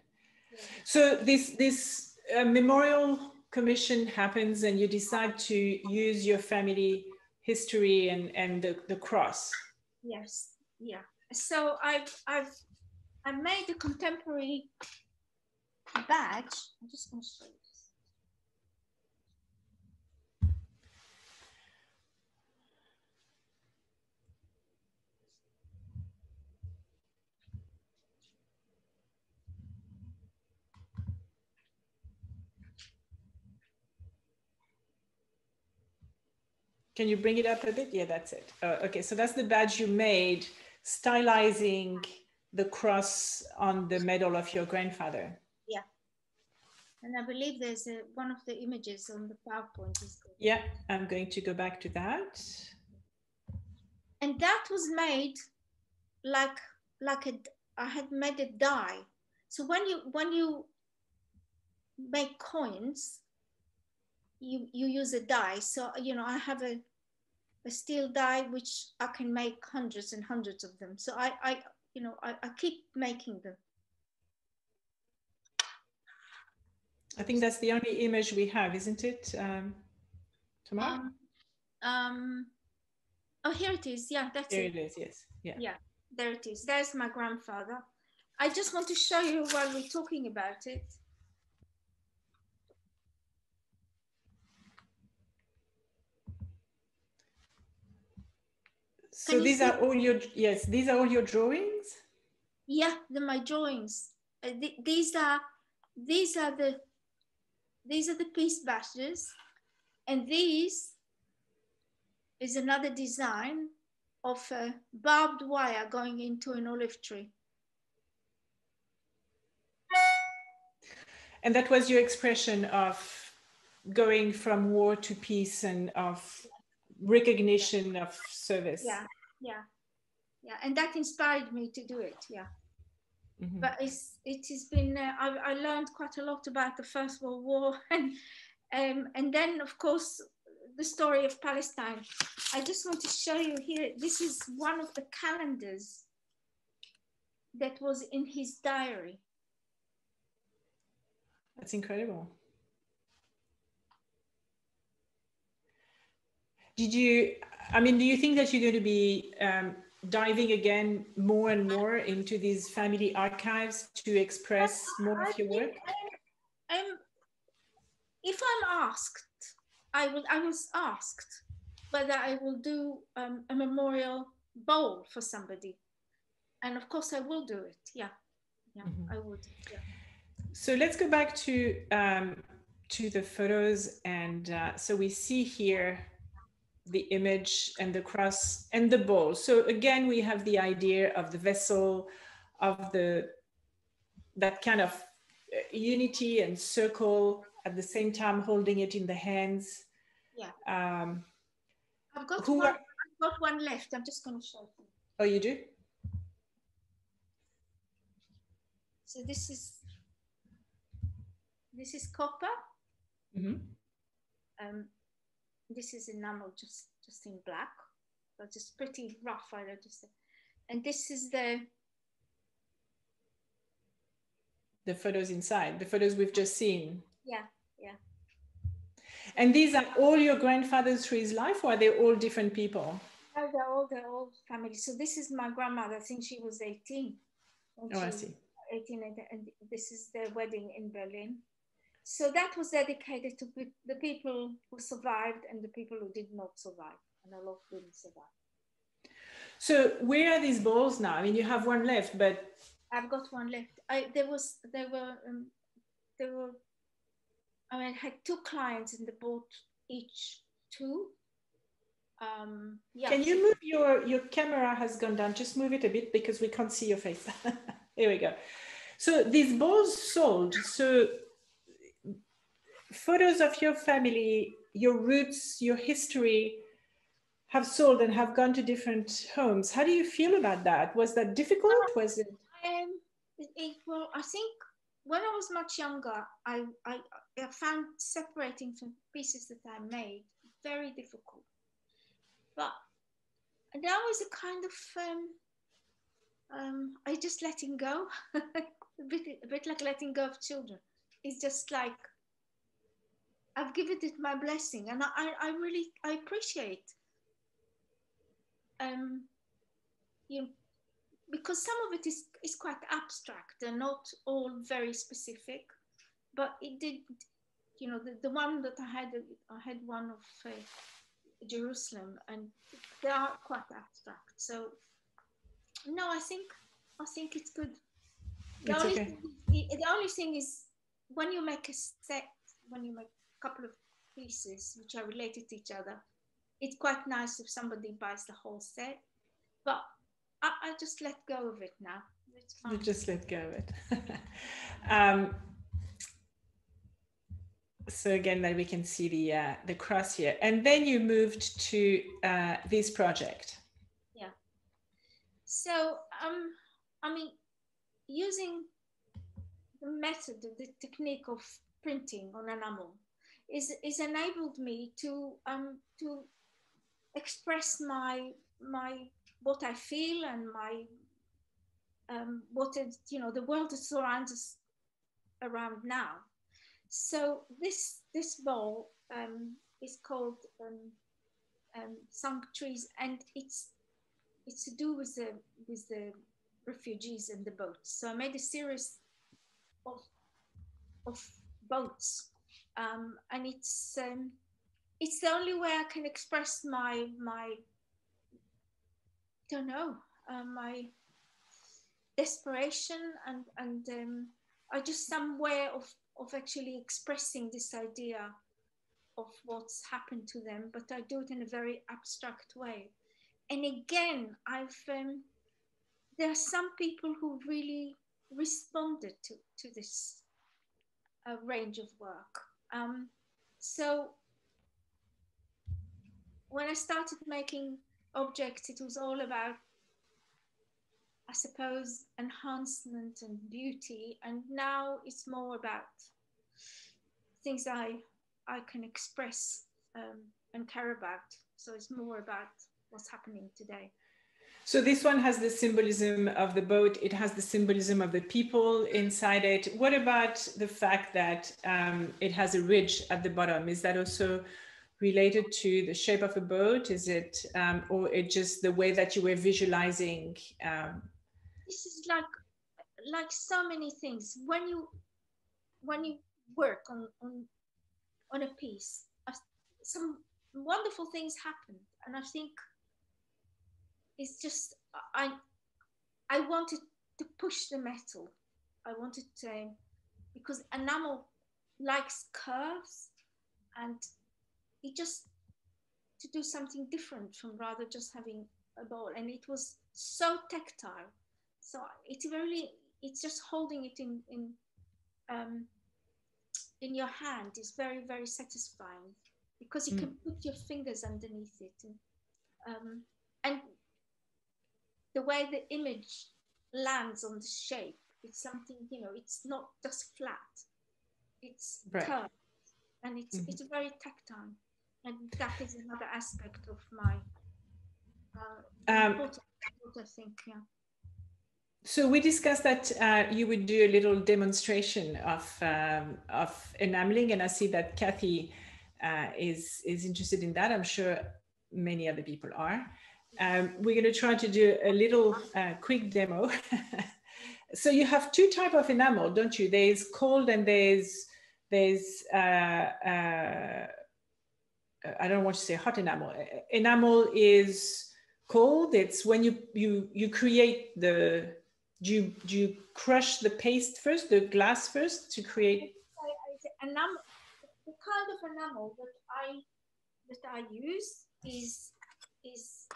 So this, this uh, memorial commission happens and you decide to use your family history and, and the, the cross. Yes, yeah. So I've, I've, I made a contemporary badge. I'm just going to show you. Can you bring it up a bit? Yeah, that's it. Uh, okay, so that's the badge you made, stylizing the cross on the medal of your grandfather. Yeah. And I believe there's a, one of the images on the PowerPoint. Is yeah, I'm going to go back to that. And that was made like like a I had made a die. So when you when you make coins, you you use a die. So you know I have a a steel die which I can make hundreds and hundreds of them. So I, I you know, I, I keep making them. I think that's the only image we have, isn't it, um, Tamar? Um, um, oh, here it is. Yeah, that's it. Here it is, yes. Yeah. Yeah, there it is. There's my grandfather. I just want to show you while we're talking about it. So these are all your yes these are all your drawings? Yeah they're my drawings. Uh, th these are these are the these are the peace badges and these is another design of a barbed wire going into an olive tree. And that was your expression of going from war to peace and of recognition of service. Yeah, yeah, yeah, and that inspired me to do it. Yeah, mm-hmm. but it's it has been uh, I, I learned quite a lot about the First World War and um, and then of course the story of Palestine. I just want to show you here. This is one of the calendars that was in his diary. That's incredible. Did you i mean do you think that you're going to be um, diving again more and more into these family archives to express more of your work? um, if i'm asked i will i was asked whether i will do um, a memorial bowl for somebody. And of course i will do it. Yeah. Yeah mm -hmm. i would. Yeah. So let's go back to um, to the photos and uh, so we see here the image and the cross and the bowl. So again, we have the idea of the vessel, of the that kind of uh, unity and circle at the same time holding it in the hands. Yeah. Um, I've got one, are- I've got one left. I'm just going to show you. oh, you do? So this is this is copper. hmm Um, this is enamel just just in black, but it's pretty rough. I just. And this is the The photos inside, the photos we've just seen. yeah yeah. And these are all your grandfathers through his life, or are they all different people? Oh, they're all the old family. So this is my grandmother. I think she was 18. when Oh, I see. 18 and, and this is their wedding in Berlin. So that was dedicated to pe- the people who survived and the people who did not survive. And a lot didn't survive. So where are these balls now? I mean, you have one left, but I've got one left. I there was there were um, there were I mean, I had two clients in the bought each two. Um, yeah. can you move your your camera has gone down? Just move it a bit because we can't see your face. Here we go. So these balls sold. So photos of your family, your roots, your history have sold and have gone to different homes. How do you feel about that? Was that difficult? Was it? Um, it, it, well, I think when I was much younger, I, I, I found separating from pieces that I made very difficult. But now is a kind of, um, um, I just letting go, a, bit, a bit like letting go of children. It's just like, I've given it my blessing and I, I, really, I appreciate um, you because some of it is, is quite abstract and not all very specific but it did you know the, the one that i had i had one of uh, jerusalem and they are quite abstract so no i think i think it's good the, It's only, okay. thing, the only thing is when you make a set when you make couple of pieces which are related to each other it's quite nice if somebody buys the whole set but I, I just let go of it now. It's You fine. just let go of it. um, so again, then we can see the uh, the cross here, and then you moved to uh, this project. Yeah. So, um, I mean, using the method, the technique of printing on enamel, is is enabled me to um to express my my what I feel and my um, what is you know the world that surrounds us around now. So this this bowl um, is called um, um, sanctuaries, and it's it's to do with the with the refugees and the boats. So I made a series of of boats, um, and it's um, it's the only way I can express my my don't know uh, my desperation and and um, I just some way of of actually expressing this idea of what's happened to them, but I do it in a very abstract way. And again, I've um, there are some people who really responded to to this uh, range of work. Um, so when I started making objects, it was all about, I suppose, enhancement and beauty. And now it's more about things I I can express um, and care about. So it's more about what's happening today. So this one has the symbolism of the boat. It has the symbolism of the people inside it. What about the fact that um, it has a ridge at the bottom? Is that also related to the shape of a boat? Is it, um, or it just the way that you were visualizing? Um, This is like like so many things. When you when you work on on on a piece, some wonderful things happen, and I think it's just I I wanted to push the metal. I wanted to because enamel likes curves, and it just to do something different from rather just having a bowl. And it was so tactile. So it's really, it's just holding it in, in, um, in your hand is very, very satisfying because you mm. can put your fingers underneath it. And, um, and the way the image lands on the shape, it's something, you know, it's not just flat, it's right. curved and it's, mm-hmm. it's very tactile. And that is another aspect of my uh, um, I think, yeah. So we discussed that uh, you would do a little demonstration of um, of enameling, and I see that Kathy uh, is is interested in that. I'm sure many other people are. Um, we're going to try to do a little uh, quick demo. so you have two type of enamel, don't you? There's cold and there's there's uh, uh, I don't want to say hot enamel. Enamel is cold. It's when you you you create the do you do you crush the paste first, the glass first to create enamel. The kind of enamel that I that I use is is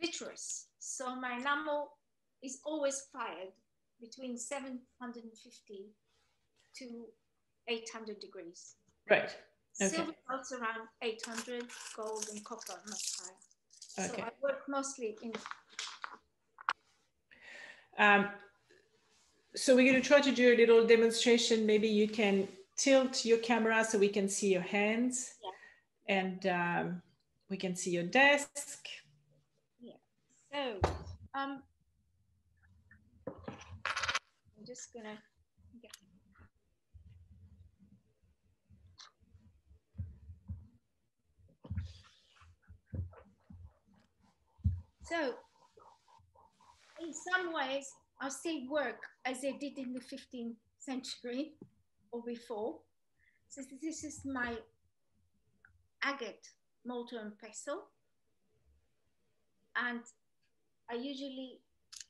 vitreous. So my enamel is always fired between 750 to 800 degrees. Right. Okay. Silver melts around 800, gold and copper much higher. Okay. So I work mostly in. Um, so we're going to try to do a little demonstration. Maybe you can tilt your camera so we can see your hands yeah. and um, we can see your desk. So um, I'm just going to So in some ways, I still work as they did in the 15th century or before. So this is my agate mortar and pestle. And I usually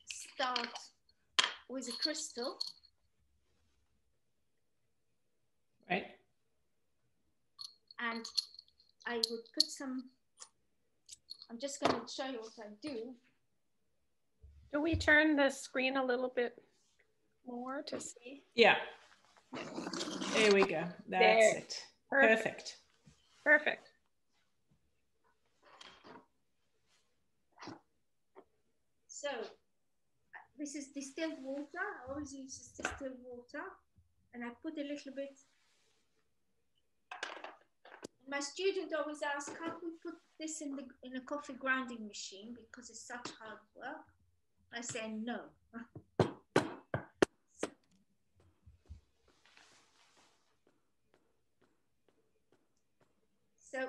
start with a crystal. Right. And I would put some I'm just going to show you what I do. Do we turn the screen a little bit more to see? Yeah. There we go. That's there. it. Perfect. Perfect. Perfect. So this is distilled water. I always use distilled water. And I put a little bit my student always asks, can't we put this in the in a coffee grinding machine because it's such hard work? I say no. so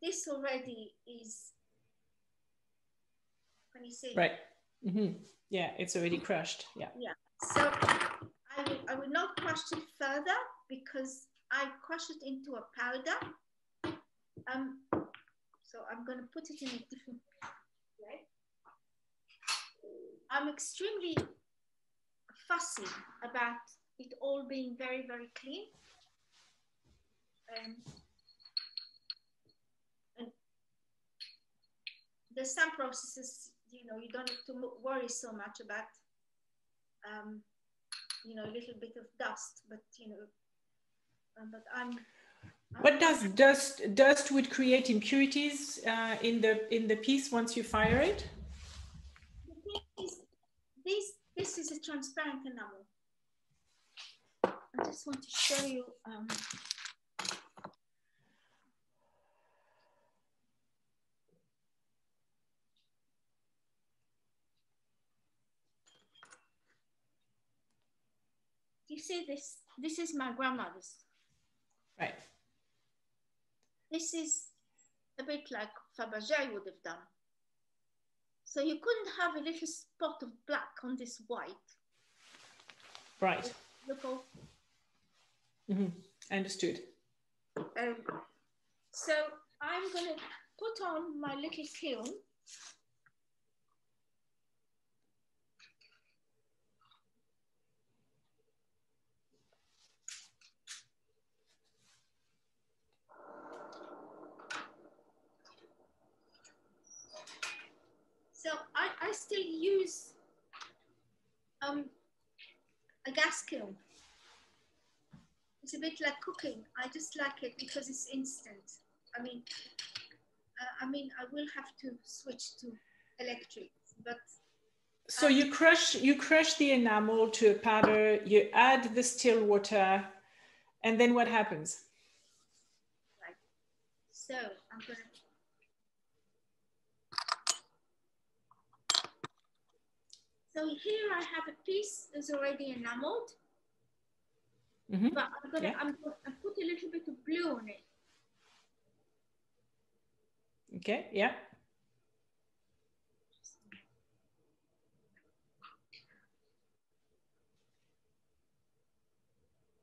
this already is when you say right. Mm-hmm. Yeah, it's already crushed. Yeah. Yeah. So I will, I will not crush it further because I crush it into a powder um, so I'm going to put it in a different way. I'm extremely fussy about it all being very, very clean. Um, and there's some processes, you know, you don't have to worry so much about, um, you know, a little bit of dust, but, you know, um, but I'm what does dust dust would create impurities uh, in the in the piece once you fire it? This this is a transparent enamel. I just want to show you. Um, you see this? This is my grandmother's. Right. This is a bit like Fabergé would have done. So you couldn't have a little spot of black on this white. Right. Look all. Mm-hmm. Understood. Um, so I'm going to put on my little kiln still use um, a gas kiln. It's a bit like cooking. I just like it because it's instant. I mean, uh, I mean, I will have to switch to electric, but. So you crush you crush the enamel to a powder. You add the still water, and then what happens? Right. So I'm gonna. So here I have a piece that's already enameled. Mm -hmm. But I'm gonna yeah. I'm, I put a little bit of blue on it. Okay, yeah.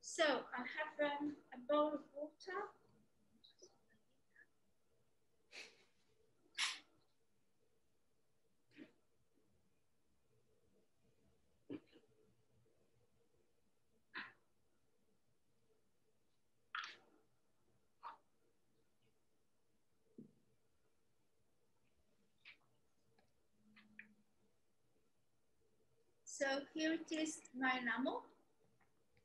So I have um, a bowl of water. So here it is, my enamel,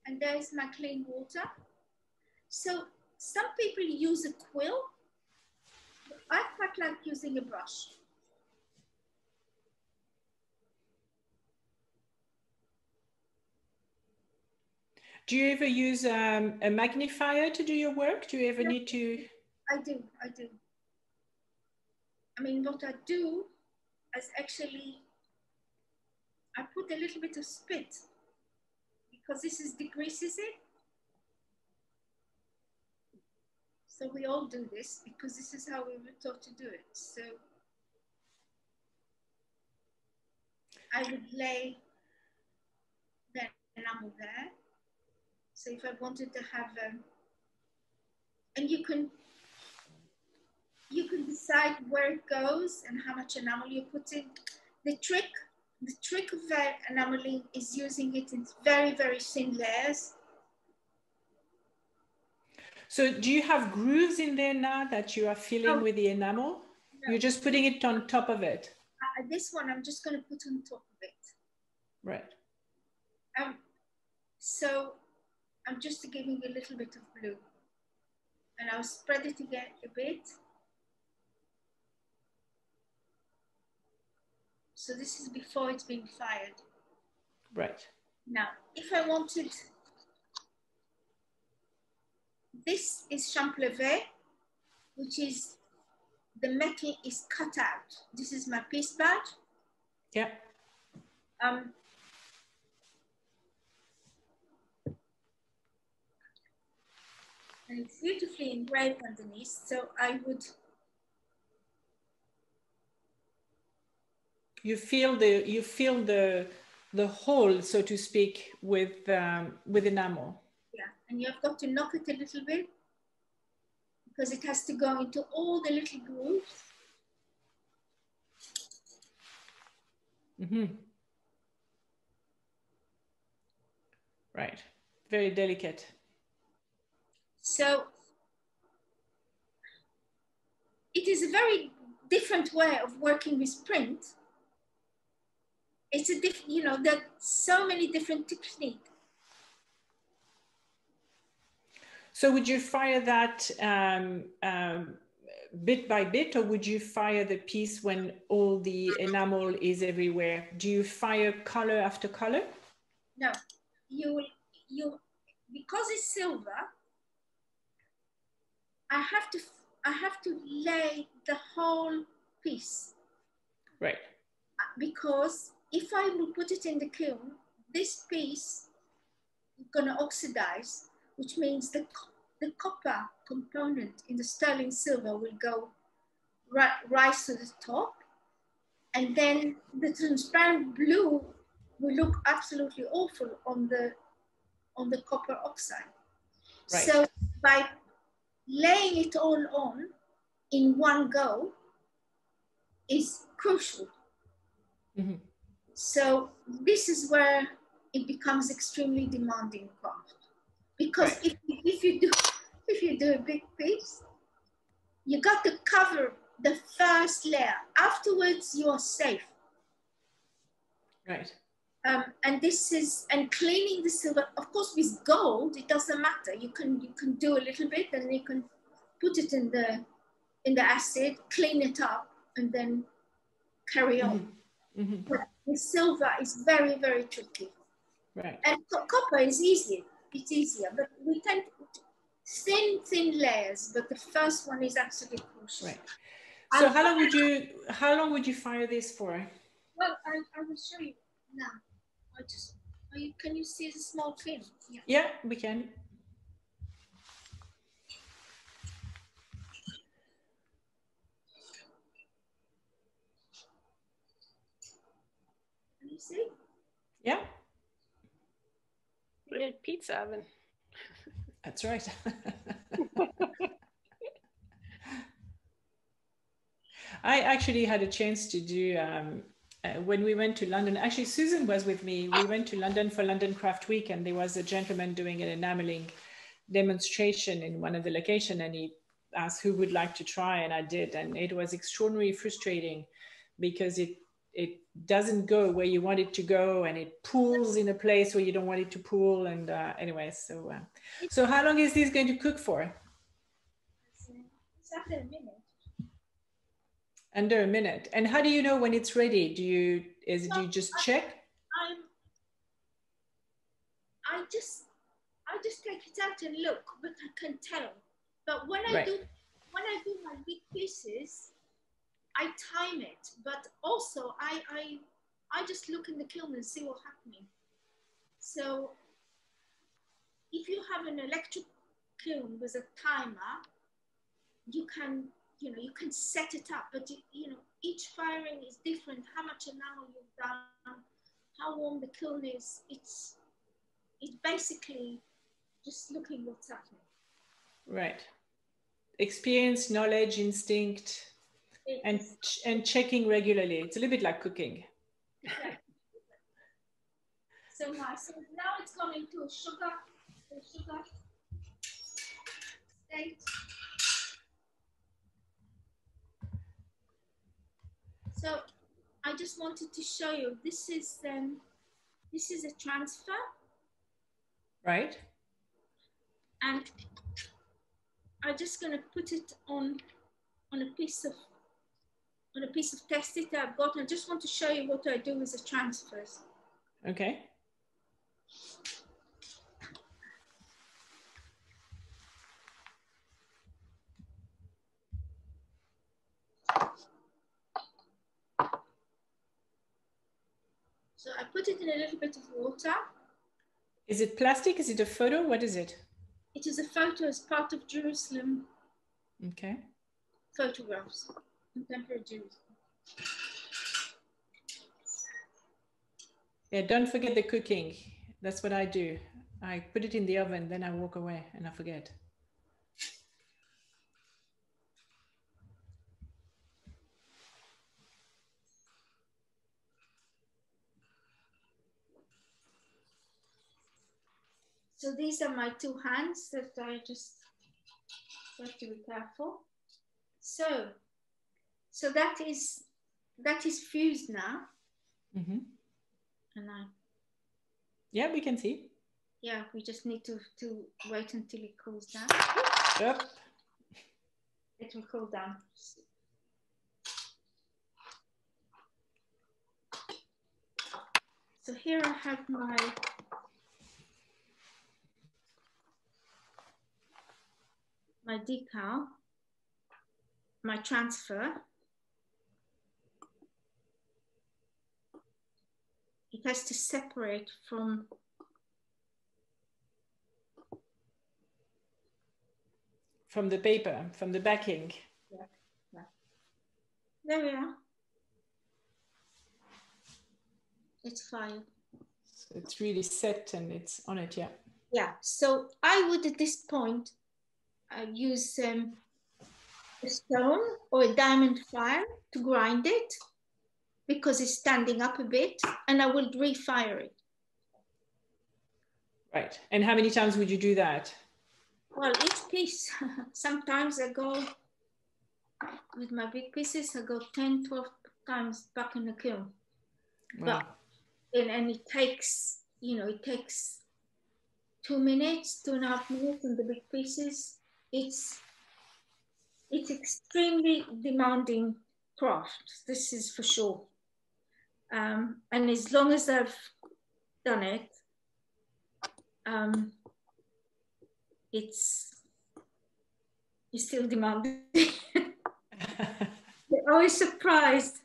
and there is my clean water. So some people use a quill, but I quite like using a brush. Do you ever use um, a magnifier to do your work? Do you ever need to? I do, I do. I mean, what I do is actually I put a little bit of spit because this is degreases it. So we all do this because this is how we were taught to do it. So I would lay the enamel there. So if I wanted to have, um, and you can, you can decide where it goes and how much enamel you put in. The trick the trick of enameling is using it in very, very thin layers. So do you have grooves in there now that you are filling with the enamel? No. You're just putting it on top of it? Uh, this one I'm just going to put on top of it. Right. Um, so I'm just giving a little bit of blue. And I'll spread it again a bit. So this is before it's been fired. Right. Now, if I wanted, this is champlevé, which is the metal is cut out. This is my piece badge. Yeah. Um, and it's beautifully engraved underneath. So I would you feel the you feel the the hole, so to speak, with um, with enamel. Yeah, and you've got to knock it a little bit because it has to go into all the little grooves. Mm-hmm. Right, very delicate. So it is a very different way of working with print it's a different, you know, there so many different techniques. So would you fire that um, um, bit by bit, or would you fire the piece when all the enamel is everywhere? Do you fire color after color? No, you you because it's silver. I have to I have to lay the whole piece. Right. Because if I will put it in the kiln, this piece is gonna oxidize, which means the, the copper component in the sterling silver will go right, rise to the top. And then the transparent blue will look absolutely awful on the, on the copper oxide. Right. So by laying it all on in one go is crucial. Mm -hmm. So this is where it becomes extremely demanding craft. Because if, if you do if you do a big piece, you got to cover the first layer. Afterwards, you are safe. Right. Um, and this is and cleaning the silver. Of course, with gold, it doesn't matter. You can you can do a little bit, and you can put it in the in the acid, clean it up, and then carry on. Mm-hmm. Mm-hmm. But with silver is very very tricky. Right. And co- copper is easier. It's easier, but we tend to thin thin layers. But the first one is absolutely crucial. Right. So how long would you how long would you fire this for? Well, I, I will show you now. I just, you, can you see the small kiln? Yeah. Yeah, we can. See? Yeah, Yeah, pizza oven. that's right. I actually had a chance to do um, uh, when we went to London. Actually, Susan was with me. We went to London for London Craft Week, and there was a gentleman doing an enameling demonstration in one of the location, and he asked who would like to try, and I did, and it was extraordinarily frustrating because it it doesn't go where you want it to go, and it pools in a place where you don't want it to pool. And uh, anyway, so uh, so how long is this going to cook for? It's, after a minute. Under a minute. And how do you know when it's ready? Do you is do you just check? I'm, I just, I just take it out and look, but I can tell. But when I Right. do, when I do my big pieces, I time it. But also, I, I, I just look in the kiln and see what's happening. So, if you have an electric kiln with a timer, you can, you know, you can set it up. But you, you know, each firing is different. How much enamel you've done, how warm the kiln is. It's, it's basically just looking what's happening. Right. Experience, knowledge, instinct, and and checking regularly. It's a little bit like cooking. yeah. So nice. So now it's coming to a sugar, a sugar state. So I just wanted to show you. This is um, this is a transfer, Right? and I'm just gonna put it on on a piece of on a piece of test it I've got. I just want to show you what I do with the transfers. Okay. So I put it in a little bit of water. Is it plastic? Is it a photo? What is it? It is a photo as part of Jerusalem Okay. photographs, Yeah, don't forget the cooking. That's what I do. I put it in the oven, then I walk away and I forget. So these are my two hands that I just have to be careful. So, so that is that is fused now, hmm and I Yeah, we can see. yeah we just need to to wait until it cools down. Yep. It will cool down. So here I have my my decal, my transfer. It has to separate from From the paper, from the backing. there we are. It's fine. So it's really set and it's on it, yeah. Yeah, so I would at this point uh, use um, a stone or a diamond file to grind it because it's standing up a bit and I will refire it. Right. And how many times would you do that? Well, each piece, sometimes I go with my big pieces, I go 10, 12 times back in the kiln. Wow. and, and it takes, you know, it takes two minutes, two and a half minutes in the big pieces. It's it's extremely demanding craft. This is for sure. Um, and as long as I've done it, um, it's it's still demanding. They're always surprised.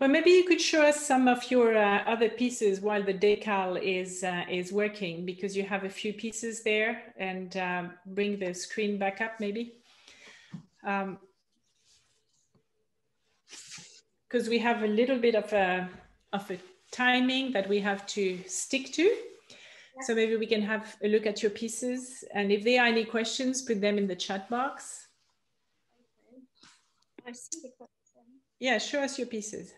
Well, maybe you could show us some of your uh, other pieces while the decal is uh, is working, because you have a few pieces there, and um, bring the screen back up, maybe. Because we have a little bit of a of a timing that we have to stick to. So maybe we can have a look at your pieces, and if there are any questions, put them in the chat box. I see the question. Yeah, show us your pieces.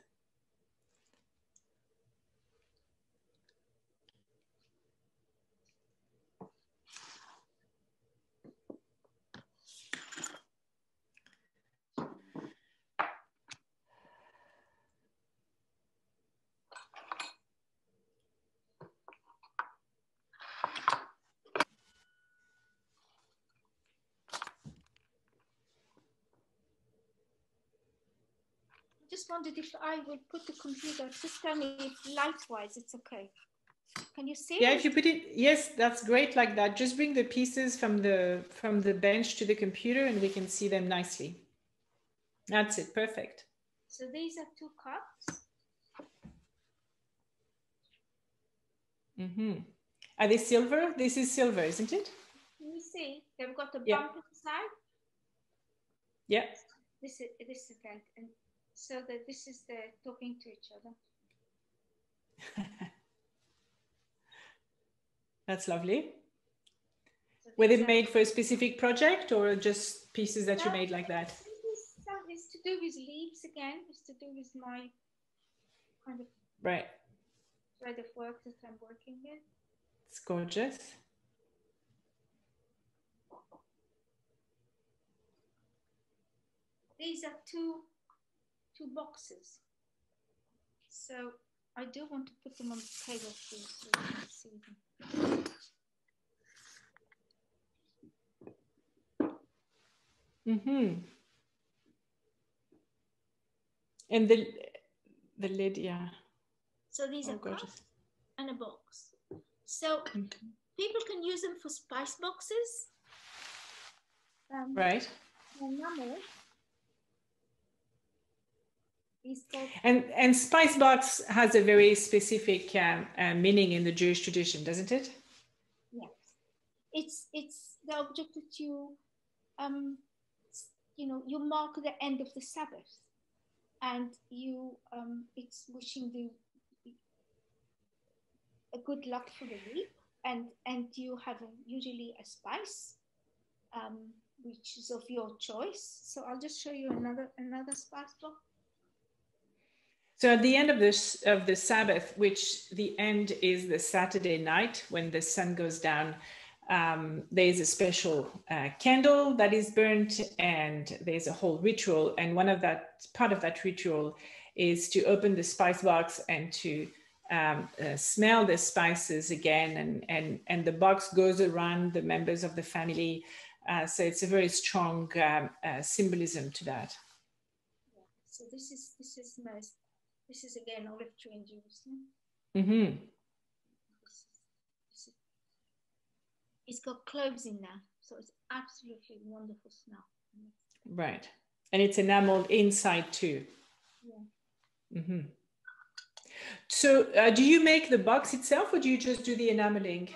Just wondered if I will put the computer, just tell me if light-wise it's okay. Can you see? Yeah, if you put it, yes, that's great like that. Just bring the pieces from the from the bench to the computer and we can see them nicely. That's it, perfect. So these are two cups. Mm-hmm. Are they silver? This is silver, isn't it? Can you see? They've got a bump Yeah. inside. Yeah. This is this is that, and so that this is the talking to each other. That's lovely. So Were they made for a specific project or just pieces that you made like that? This is, it's to do with leaves again. It's to do with my kind of Right. thread of work that I'm working with. It's gorgeous. These are two two boxes. So I do want to put them on the table for you so you can see them. Mm-hmm. And the the lid, yeah. So these Oh, are cups and a box. So Mhm. people can use them for spice boxes. Um, Right. called And and spice box has a very specific um, uh, meaning in the Jewish tradition, doesn't it? yes. It's it's the object that you um you know you mark the end of the Sabbath, and you um it's wishing the a good luck for the week, and and you have a, usually a spice, um which is of your choice. So I'll just show you another another spice box. So at the end of this of the Sabbath, which the end is the Saturday night when the sun goes down, um, there's a special uh, candle that is burnt, and there's a whole ritual. And one of that part of that ritual is to open the spice box and to um, uh, smell the spices again, and and and the box goes around the members of the family. Uh, so it's a very strong um, uh, symbolism to that. So this is this is nice. This is again olive tree in Jerusalem. Mm-hmm. This is- this is- It's got cloves in there, so it's absolutely wonderful smell. Right. And it's enameled inside too. Yeah. hmm So uh, do you make the box itself or do you just do the enameling?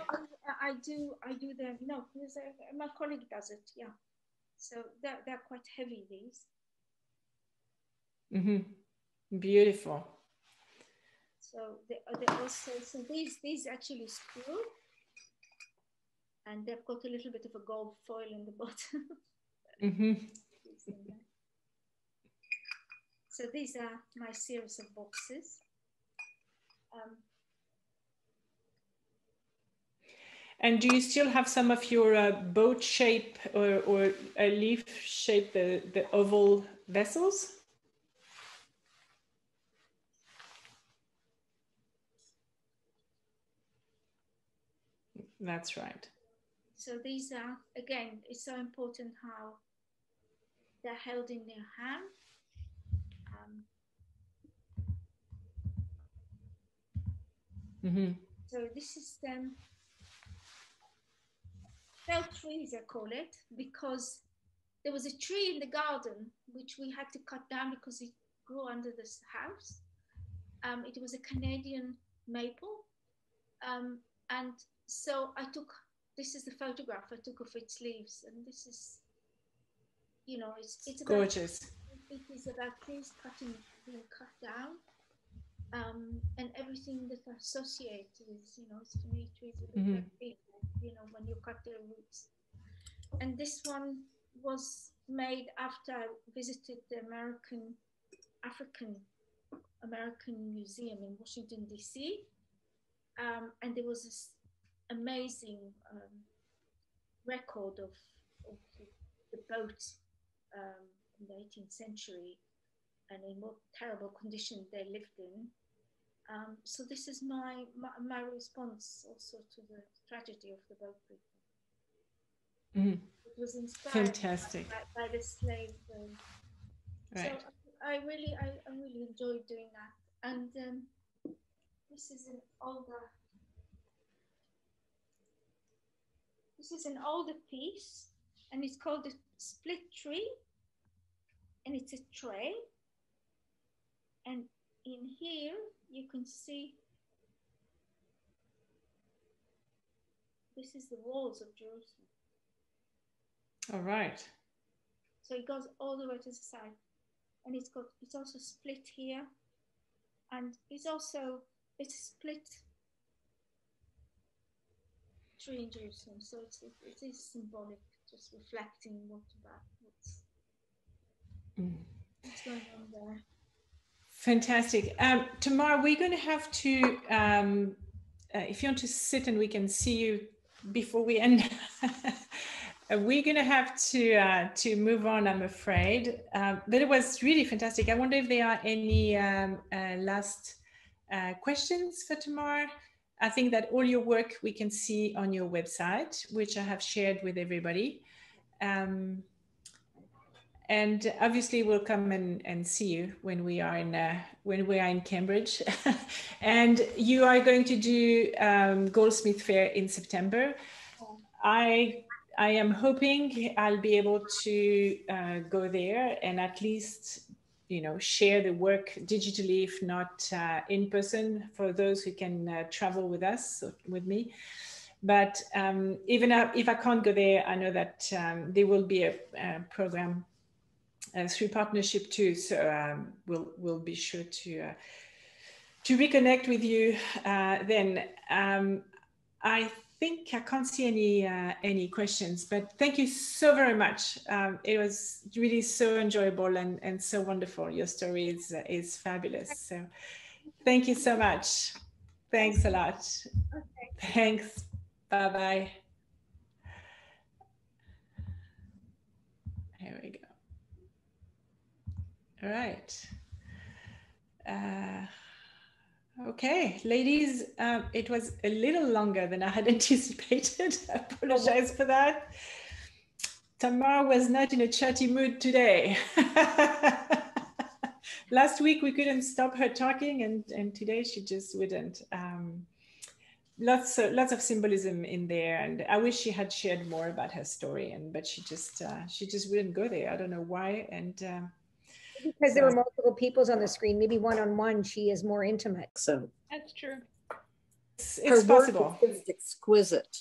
I, do I do them. no, a, my colleague does it. Yeah. So they're they're quite heavy these. hmm Beautiful. So they they also so these these actually screw, and they've got a little bit of a gold foil in the bottom. hmm So these are my series of boxes. Um, And do you still have some of your uh, boat shape or, or a leaf shape, the, the oval vessels? That's right. So these are, again, it's so important how they're held in their hand. Um, Mm-hmm. So this is them felled trees, I call it, because there was a tree in the garden which we had to cut down because it grew under this house. Um, it was a Canadian maple. Um, and so I took, this is the photograph I took of its leaves. And this is, you know, it's, it's about, Gorgeous. it is about trees cutting, being cut down. Um, and everything that associates is, you know, it's to me trees mm you know, when you cut their roots. And this one was made after I visited the American African American Museum in Washington D.C. Um, and there was this amazing um, record of, of the boat um, in the 18th century and in what terrible condition they lived in. Um, so this is my, my my response also to the tragedy of the boat people. Mhm. It was inspired Fantastic. by, by the slave. Um, Right. So I really, I, I really enjoyed doing that. And um, this is an older, this is an older piece, and it's called the split tree, and it's a tray. And in here, you can see this is the walls of Jerusalem. All right. So it goes all the way to the side. And it's got it's also split here. And it's also it's split tree in Jerusalem. So it's it, it is symbolic, just reflecting what about what's Mm. what's going on there. Fantastic. Um, Tamar we're going to have to, um, uh, if you want to sit and we can see you before we end, uh, we're going to have to uh, to move on. I'm afraid, um, but it was really fantastic. I wonder if there are any um, uh, last uh, questions for Tamar. I think that all your work we can see on your website, which I have shared with everybody. Um, and obviously we'll come and, and see you when we are in uh, when we are in Cambridge. and you are going to do um, Goldsmith Fair in September. I I am hoping I'll be able to uh, go there and at least you know share the work digitally, if not uh, in person, for those who can uh, travel with us with me. But um, even if I can't go there, I know that um, there will be a, a program uh, through partnership too. So um, we'll we'll be sure to uh, to reconnect with you uh, then. Um, I think I can't see any uh, any questions, but thank you so very much. Um, it was really so enjoyable and, and so wonderful. Your story is is fabulous. So thank you so much. Thanks a lot. Okay. Thanks. Bye bye. Here we go. All right. Uh, okay, ladies, um, it was a little longer than I had anticipated. I apologize for that. Tamar was not in a chatty mood today. Last week we couldn't stop her talking, and, and today she just wouldn't. Um, lots of lots of symbolism in there, and I wish she had shared more about her story, and but she just uh, she just wouldn't go there. I don't know why, and. Um, because there were multiple peoples on the screen, maybe one on one, she is more intimate. So That's true. it's, her it's work is exquisite.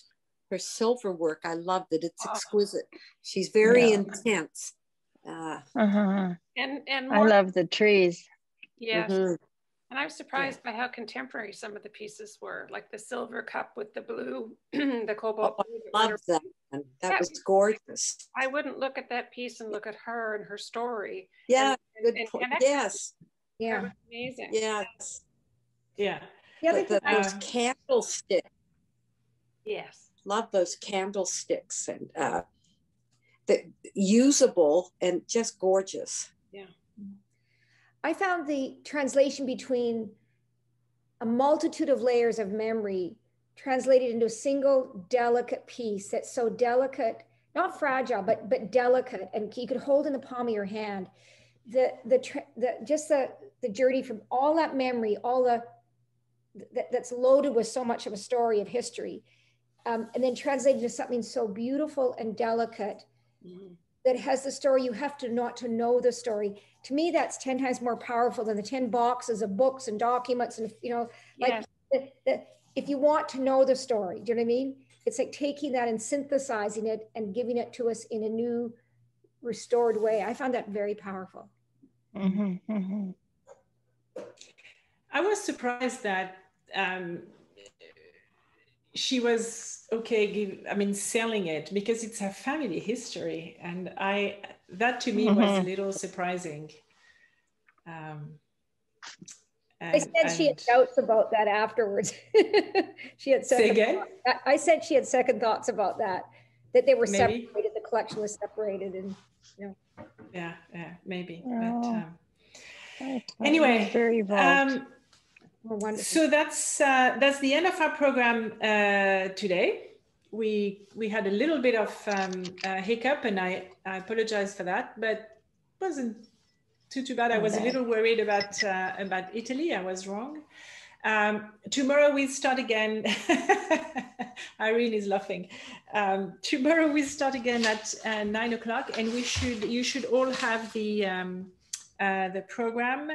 Her silver work, I loved it. It's Oh. exquisite. She's very Yeah. intense. Uh, Uh-huh. And and I love the trees. yes. mhm. And I was surprised by how contemporary some of the pieces were, like the silver cup with the blue, the cobalt Oh, blue. that Love that. That That was was- gorgeous. I wouldn't look at that piece and look at her and her story. Yeah, and, good and point. connect. Yes, That Yeah. amazing. yes. Yeah. The other The- thing, the- those Um, candlesticks. Yes. Love those candlesticks and uh, the usable and just gorgeous. Yeah. I found the translation between a multitude of layers of memory translated into a single delicate piece that's so delicate, not fragile, but but delicate, and you could hold in the palm of your hand. The the the just the the journey from all that memory, all the that, that's loaded with so much of a story of history, um, and then translated to something so beautiful and delicate mm-hmm. that has the story. You have to not to know the story. To me, that's ten times more powerful than the ten boxes of books and documents and you know, like the, the, if you want to know the story, do you know what I mean? It's like taking that and synthesizing it and giving it to us in a new, restored way. I found that very powerful. Mm-hmm, mm-hmm. I was surprised that um, she was okay. Give, I mean, selling it because it's her family history, and I that to me mm-hmm. was a mm-hmm. little surprising. Um, and, I said and... she had doubts about that afterwards. she had second. Say again. I said she had second thoughts about that. That they were maybe. separated. The collection was separated, and know. Yeah, yeah, maybe. Oh. But um, anyway, very um, so that's uh, that's the end of our program uh, today. We we had a little bit of um, hiccup, and I, I apologize for that, but wasn't too too bad. I was a little worried about uh, about Italy. I was wrong. Um, tomorrow we start again. Irene is laughing. Um, tomorrow we start again at uh, nine o'clock, and we should you should all have the um, uh, the program.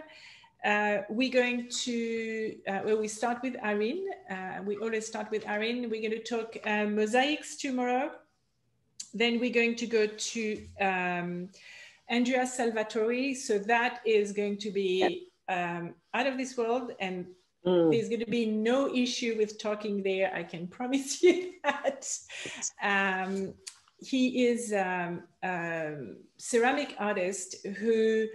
Uh, we're going to, uh, well, we start with Irene. Uh, we always start with Irene. We're going to talk uh, mosaics tomorrow. Then we're going to go to um, Andrea Salvatori. So that is going to be um, out of this world and mm. there's going to be no issue with talking there. I can promise you that. Um, he is um, a ceramic artist who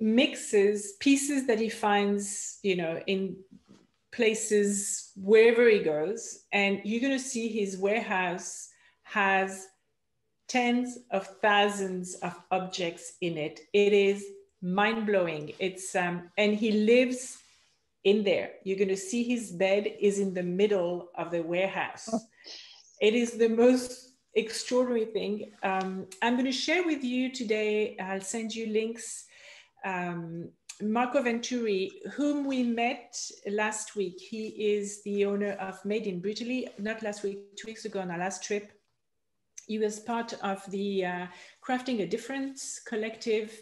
mixes pieces that he finds, you know, in places wherever he goes. And you're going to see his warehouse has tens of thousands of objects in it. It is mind blowing. It's um, and he lives in there. You're going to see his bed is in the middle of the warehouse. Oh. It is the most extraordinary thing. Um, I'm going to share with you today. I'll send you links um, Marco Venturi, whom we met last week. He is the owner of Made in Britaly, not last week, two weeks ago on our last trip. He was part of the uh, Crafting a Difference collective.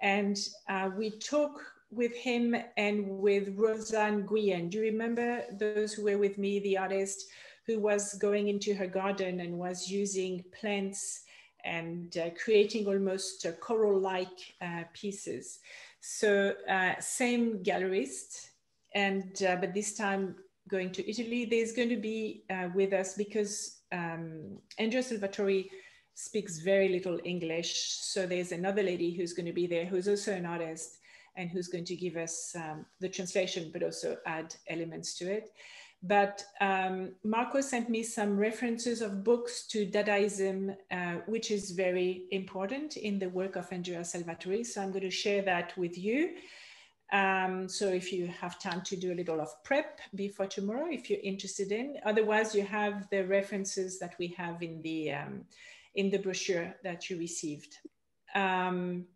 And uh, we talk with him and with Rosanne Guyen. Do you remember those who were with me, the artist who was going into her garden and was using plants and uh, creating almost uh, coral-like uh, pieces. So same gallerist, and but this time going to Italy. There's going to be with us because um, Andrea Salvatori speaks very little English. So there's another lady who's going to be there who's also an artist and who's going to give us um, the translation, but also add elements to it. But um, Marco sent me some references of books to Dadaism, uh, which is very important in the work of Andrea Salvatori. So I'm going to share that with you. Um, so if you have time to do a little of prep before tomorrow, if you're interested in, otherwise you have the references that we have in the, um, in the brochure that you received. Um,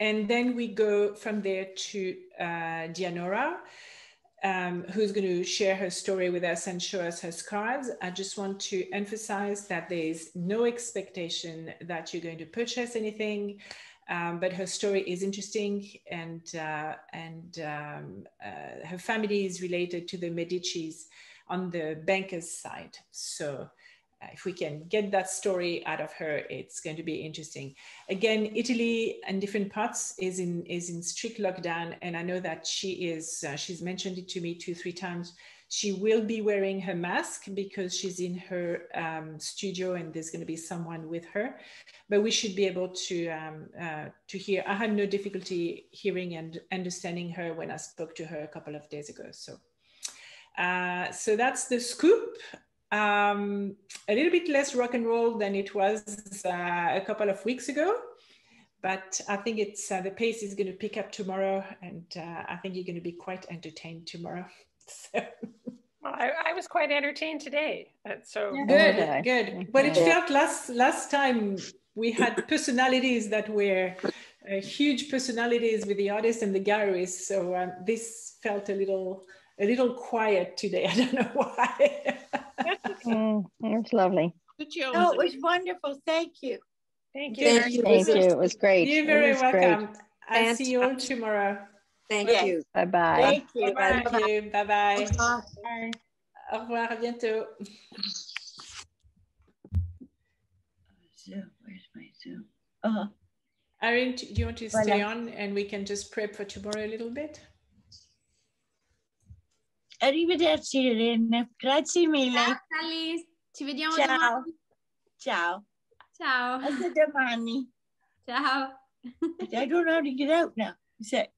and then we go from there to uh, Dianora um, who's going to share her story with us and show us her scarves. I just want to emphasize that there is no expectation that you're going to purchase anything, um, but her story is interesting and, uh, and um, uh, her family is related to the Medicis on the banker's side. So if we can get that story out of her, it's going to be interesting. Again, Italy and different parts is in is in strict lockdown, and I know that she is. Uh, she's mentioned it to me two three times. She will be wearing her mask because she's in her um, studio and there's going to be someone with her. But we should be able to um, uh, to hear. I had no difficulty hearing and understanding her when I spoke to her a couple of days ago. So. Uh, so that's the scoop um, a little bit less rock and roll than it was uh, a couple of weeks ago. But I think it's uh, the pace is going to pick up tomorrow, and uh, I think you're going to be quite entertained tomorrow. So. Well, I, I was quite entertained today. Uh, So Good, good. But it felt last last time we had personalities that were uh, huge personalities with the artists and the galleries. So um, this felt a little a little quiet today. I don't know why. Mm, it was lovely. Good job. Oh, it was wonderful. Thank you. Thank you. Thank you. Thank you. It was great. You're very was great. welcome. I'll see you all tomorrow. Thank Yes. you. Bye bye. Thank you. Thank you. Bye bye. Bye. Au revoir. À bientôt. Zoom. Where's my Zoom? Uh, Erin, do you want to Voilà. stay on and we can just prep for tomorrow a little bit? Arrivederci Irene. Grazie mille. Ciao Alice, ci vediamo Ciao. domani. Ciao. Ciao. A domani. Ciao. I don't know how to get out now. Is that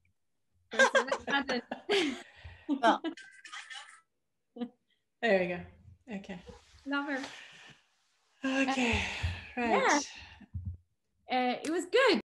well, There we go. Okay. Love her. Okay. Right. Yeah. Uh, it was good.